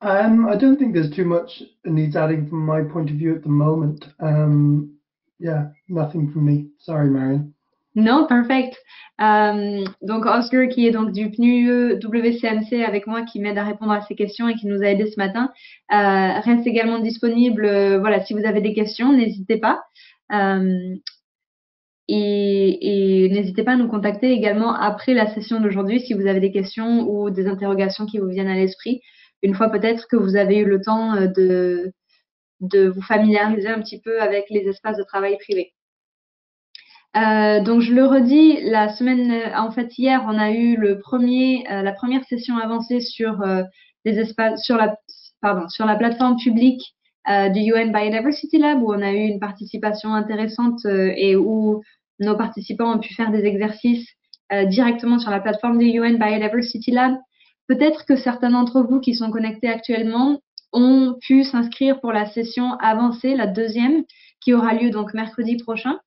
um, I don't think there's too much needs adding from my point of view at the moment. Um, yeah, nothing from me. Sorry, Marion. Non, perfect. Euh, donc Oscar qui est donc du PNU WCMC avec moi qui m'aide à répondre à ces questions et qui nous a aidé ce matin euh, reste également disponible. Euh, voilà, si vous avez des questions, n'hésitez pas. Euh, et, n'hésitez pas à nous contacter également après la session d'aujourd'hui si vous avez des questions ou des interrogations qui vous viennent à l'esprit. Une fois peut-être que vous avez eu le temps de, de vous familiariser un petit peu avec les espaces de travail privés. Euh, donc je le redis, la semaine, en fait hier, on a eu le premier, euh, la première session avancée sur euh, espaces, sur la, pardon, sur la plateforme publique euh, du UN Biodiversity Lab où on a eu une participation intéressante euh, et où nos participants ont pu faire des exercices euh, directement sur la plateforme du UN Biodiversity Lab. Peut-être que certains d'entre vous qui sont connectés actuellement ont pu s'inscrire pour la session avancée, la deuxième, qui aura lieu donc mercredi prochain.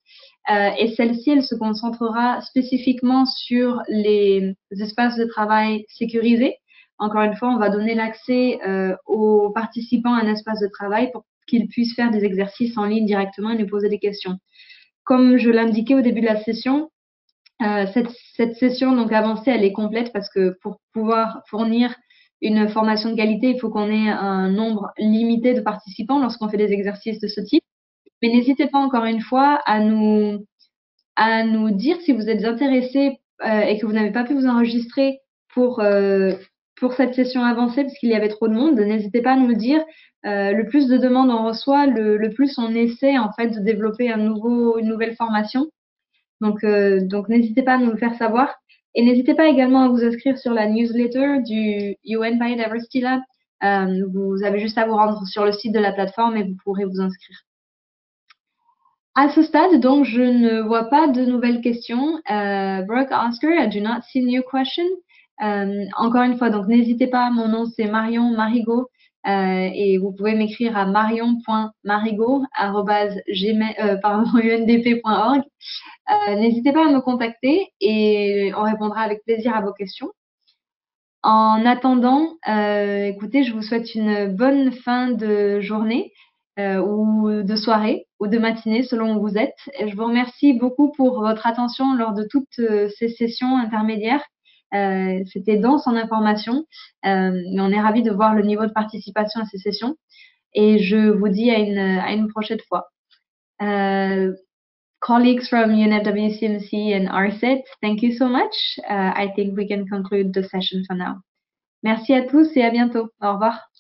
Euh, et celle-ci, elle se concentrera spécifiquement sur les espaces de travail sécurisés. Encore une fois, on va donner l'accès euh, aux participants à un espace de travail pour qu'ils puissent faire des exercices en ligne directement et nous poser des questions. Comme je l'indiquais au début de la session, euh, cette, session donc avancée, elle est complète parce que pour pouvoir fournir une formation de qualité, il faut qu'on ait un nombre limité de participants lorsqu'on fait des exercices de ce type. Mais n'hésitez pas encore une fois à nous, à nous dire si vous êtes intéressé euh, et que vous n'avez pas pu vous enregistrer pour, pour cette session avancée parce qu'il y avait trop de monde. N'hésitez pas à nous le dire. Euh, le plus de demandes on reçoit, le, plus on essaie en fait de développer un nouveau, une nouvelle formation. Donc, euh, donc n'hésitez pas à nous le faire savoir. Et n'hésitez pas également à vous inscrire sur la newsletter du UN Biodiversity Lab. Euh, vous avez juste à vous rendre sur le site de la plateforme et vous pourrez vous inscrire. À ce stade, donc, je ne vois pas de nouvelles questions. Uh, Brooke, Oscar, I do not see new question. Um, encore une fois, donc, n'hésitez pas. Mon nom, c'est Marion Marigot. Euh, et vous pouvez m'écrire à marion.marigot.undp.org. Euh, N'hésitez pas à me contacter et on répondra avec plaisir à vos questions. En attendant, euh, écoutez, je vous souhaite une bonne fin de journée euh, ou de soirée ou de matinée selon où vous êtes. Et je vous remercie beaucoup pour votre attention lors de toutes euh, ces sessions intermédiaires. C'était dense en information, mais on est ravis de voir le niveau de participation à ces sessions. Et je vous dis à une, prochaine fois. colleagues from UNFWCMC and RSET, thank you so much. Uh, I think we can conclude the session for now. Merci à tous et à bientôt. Au revoir.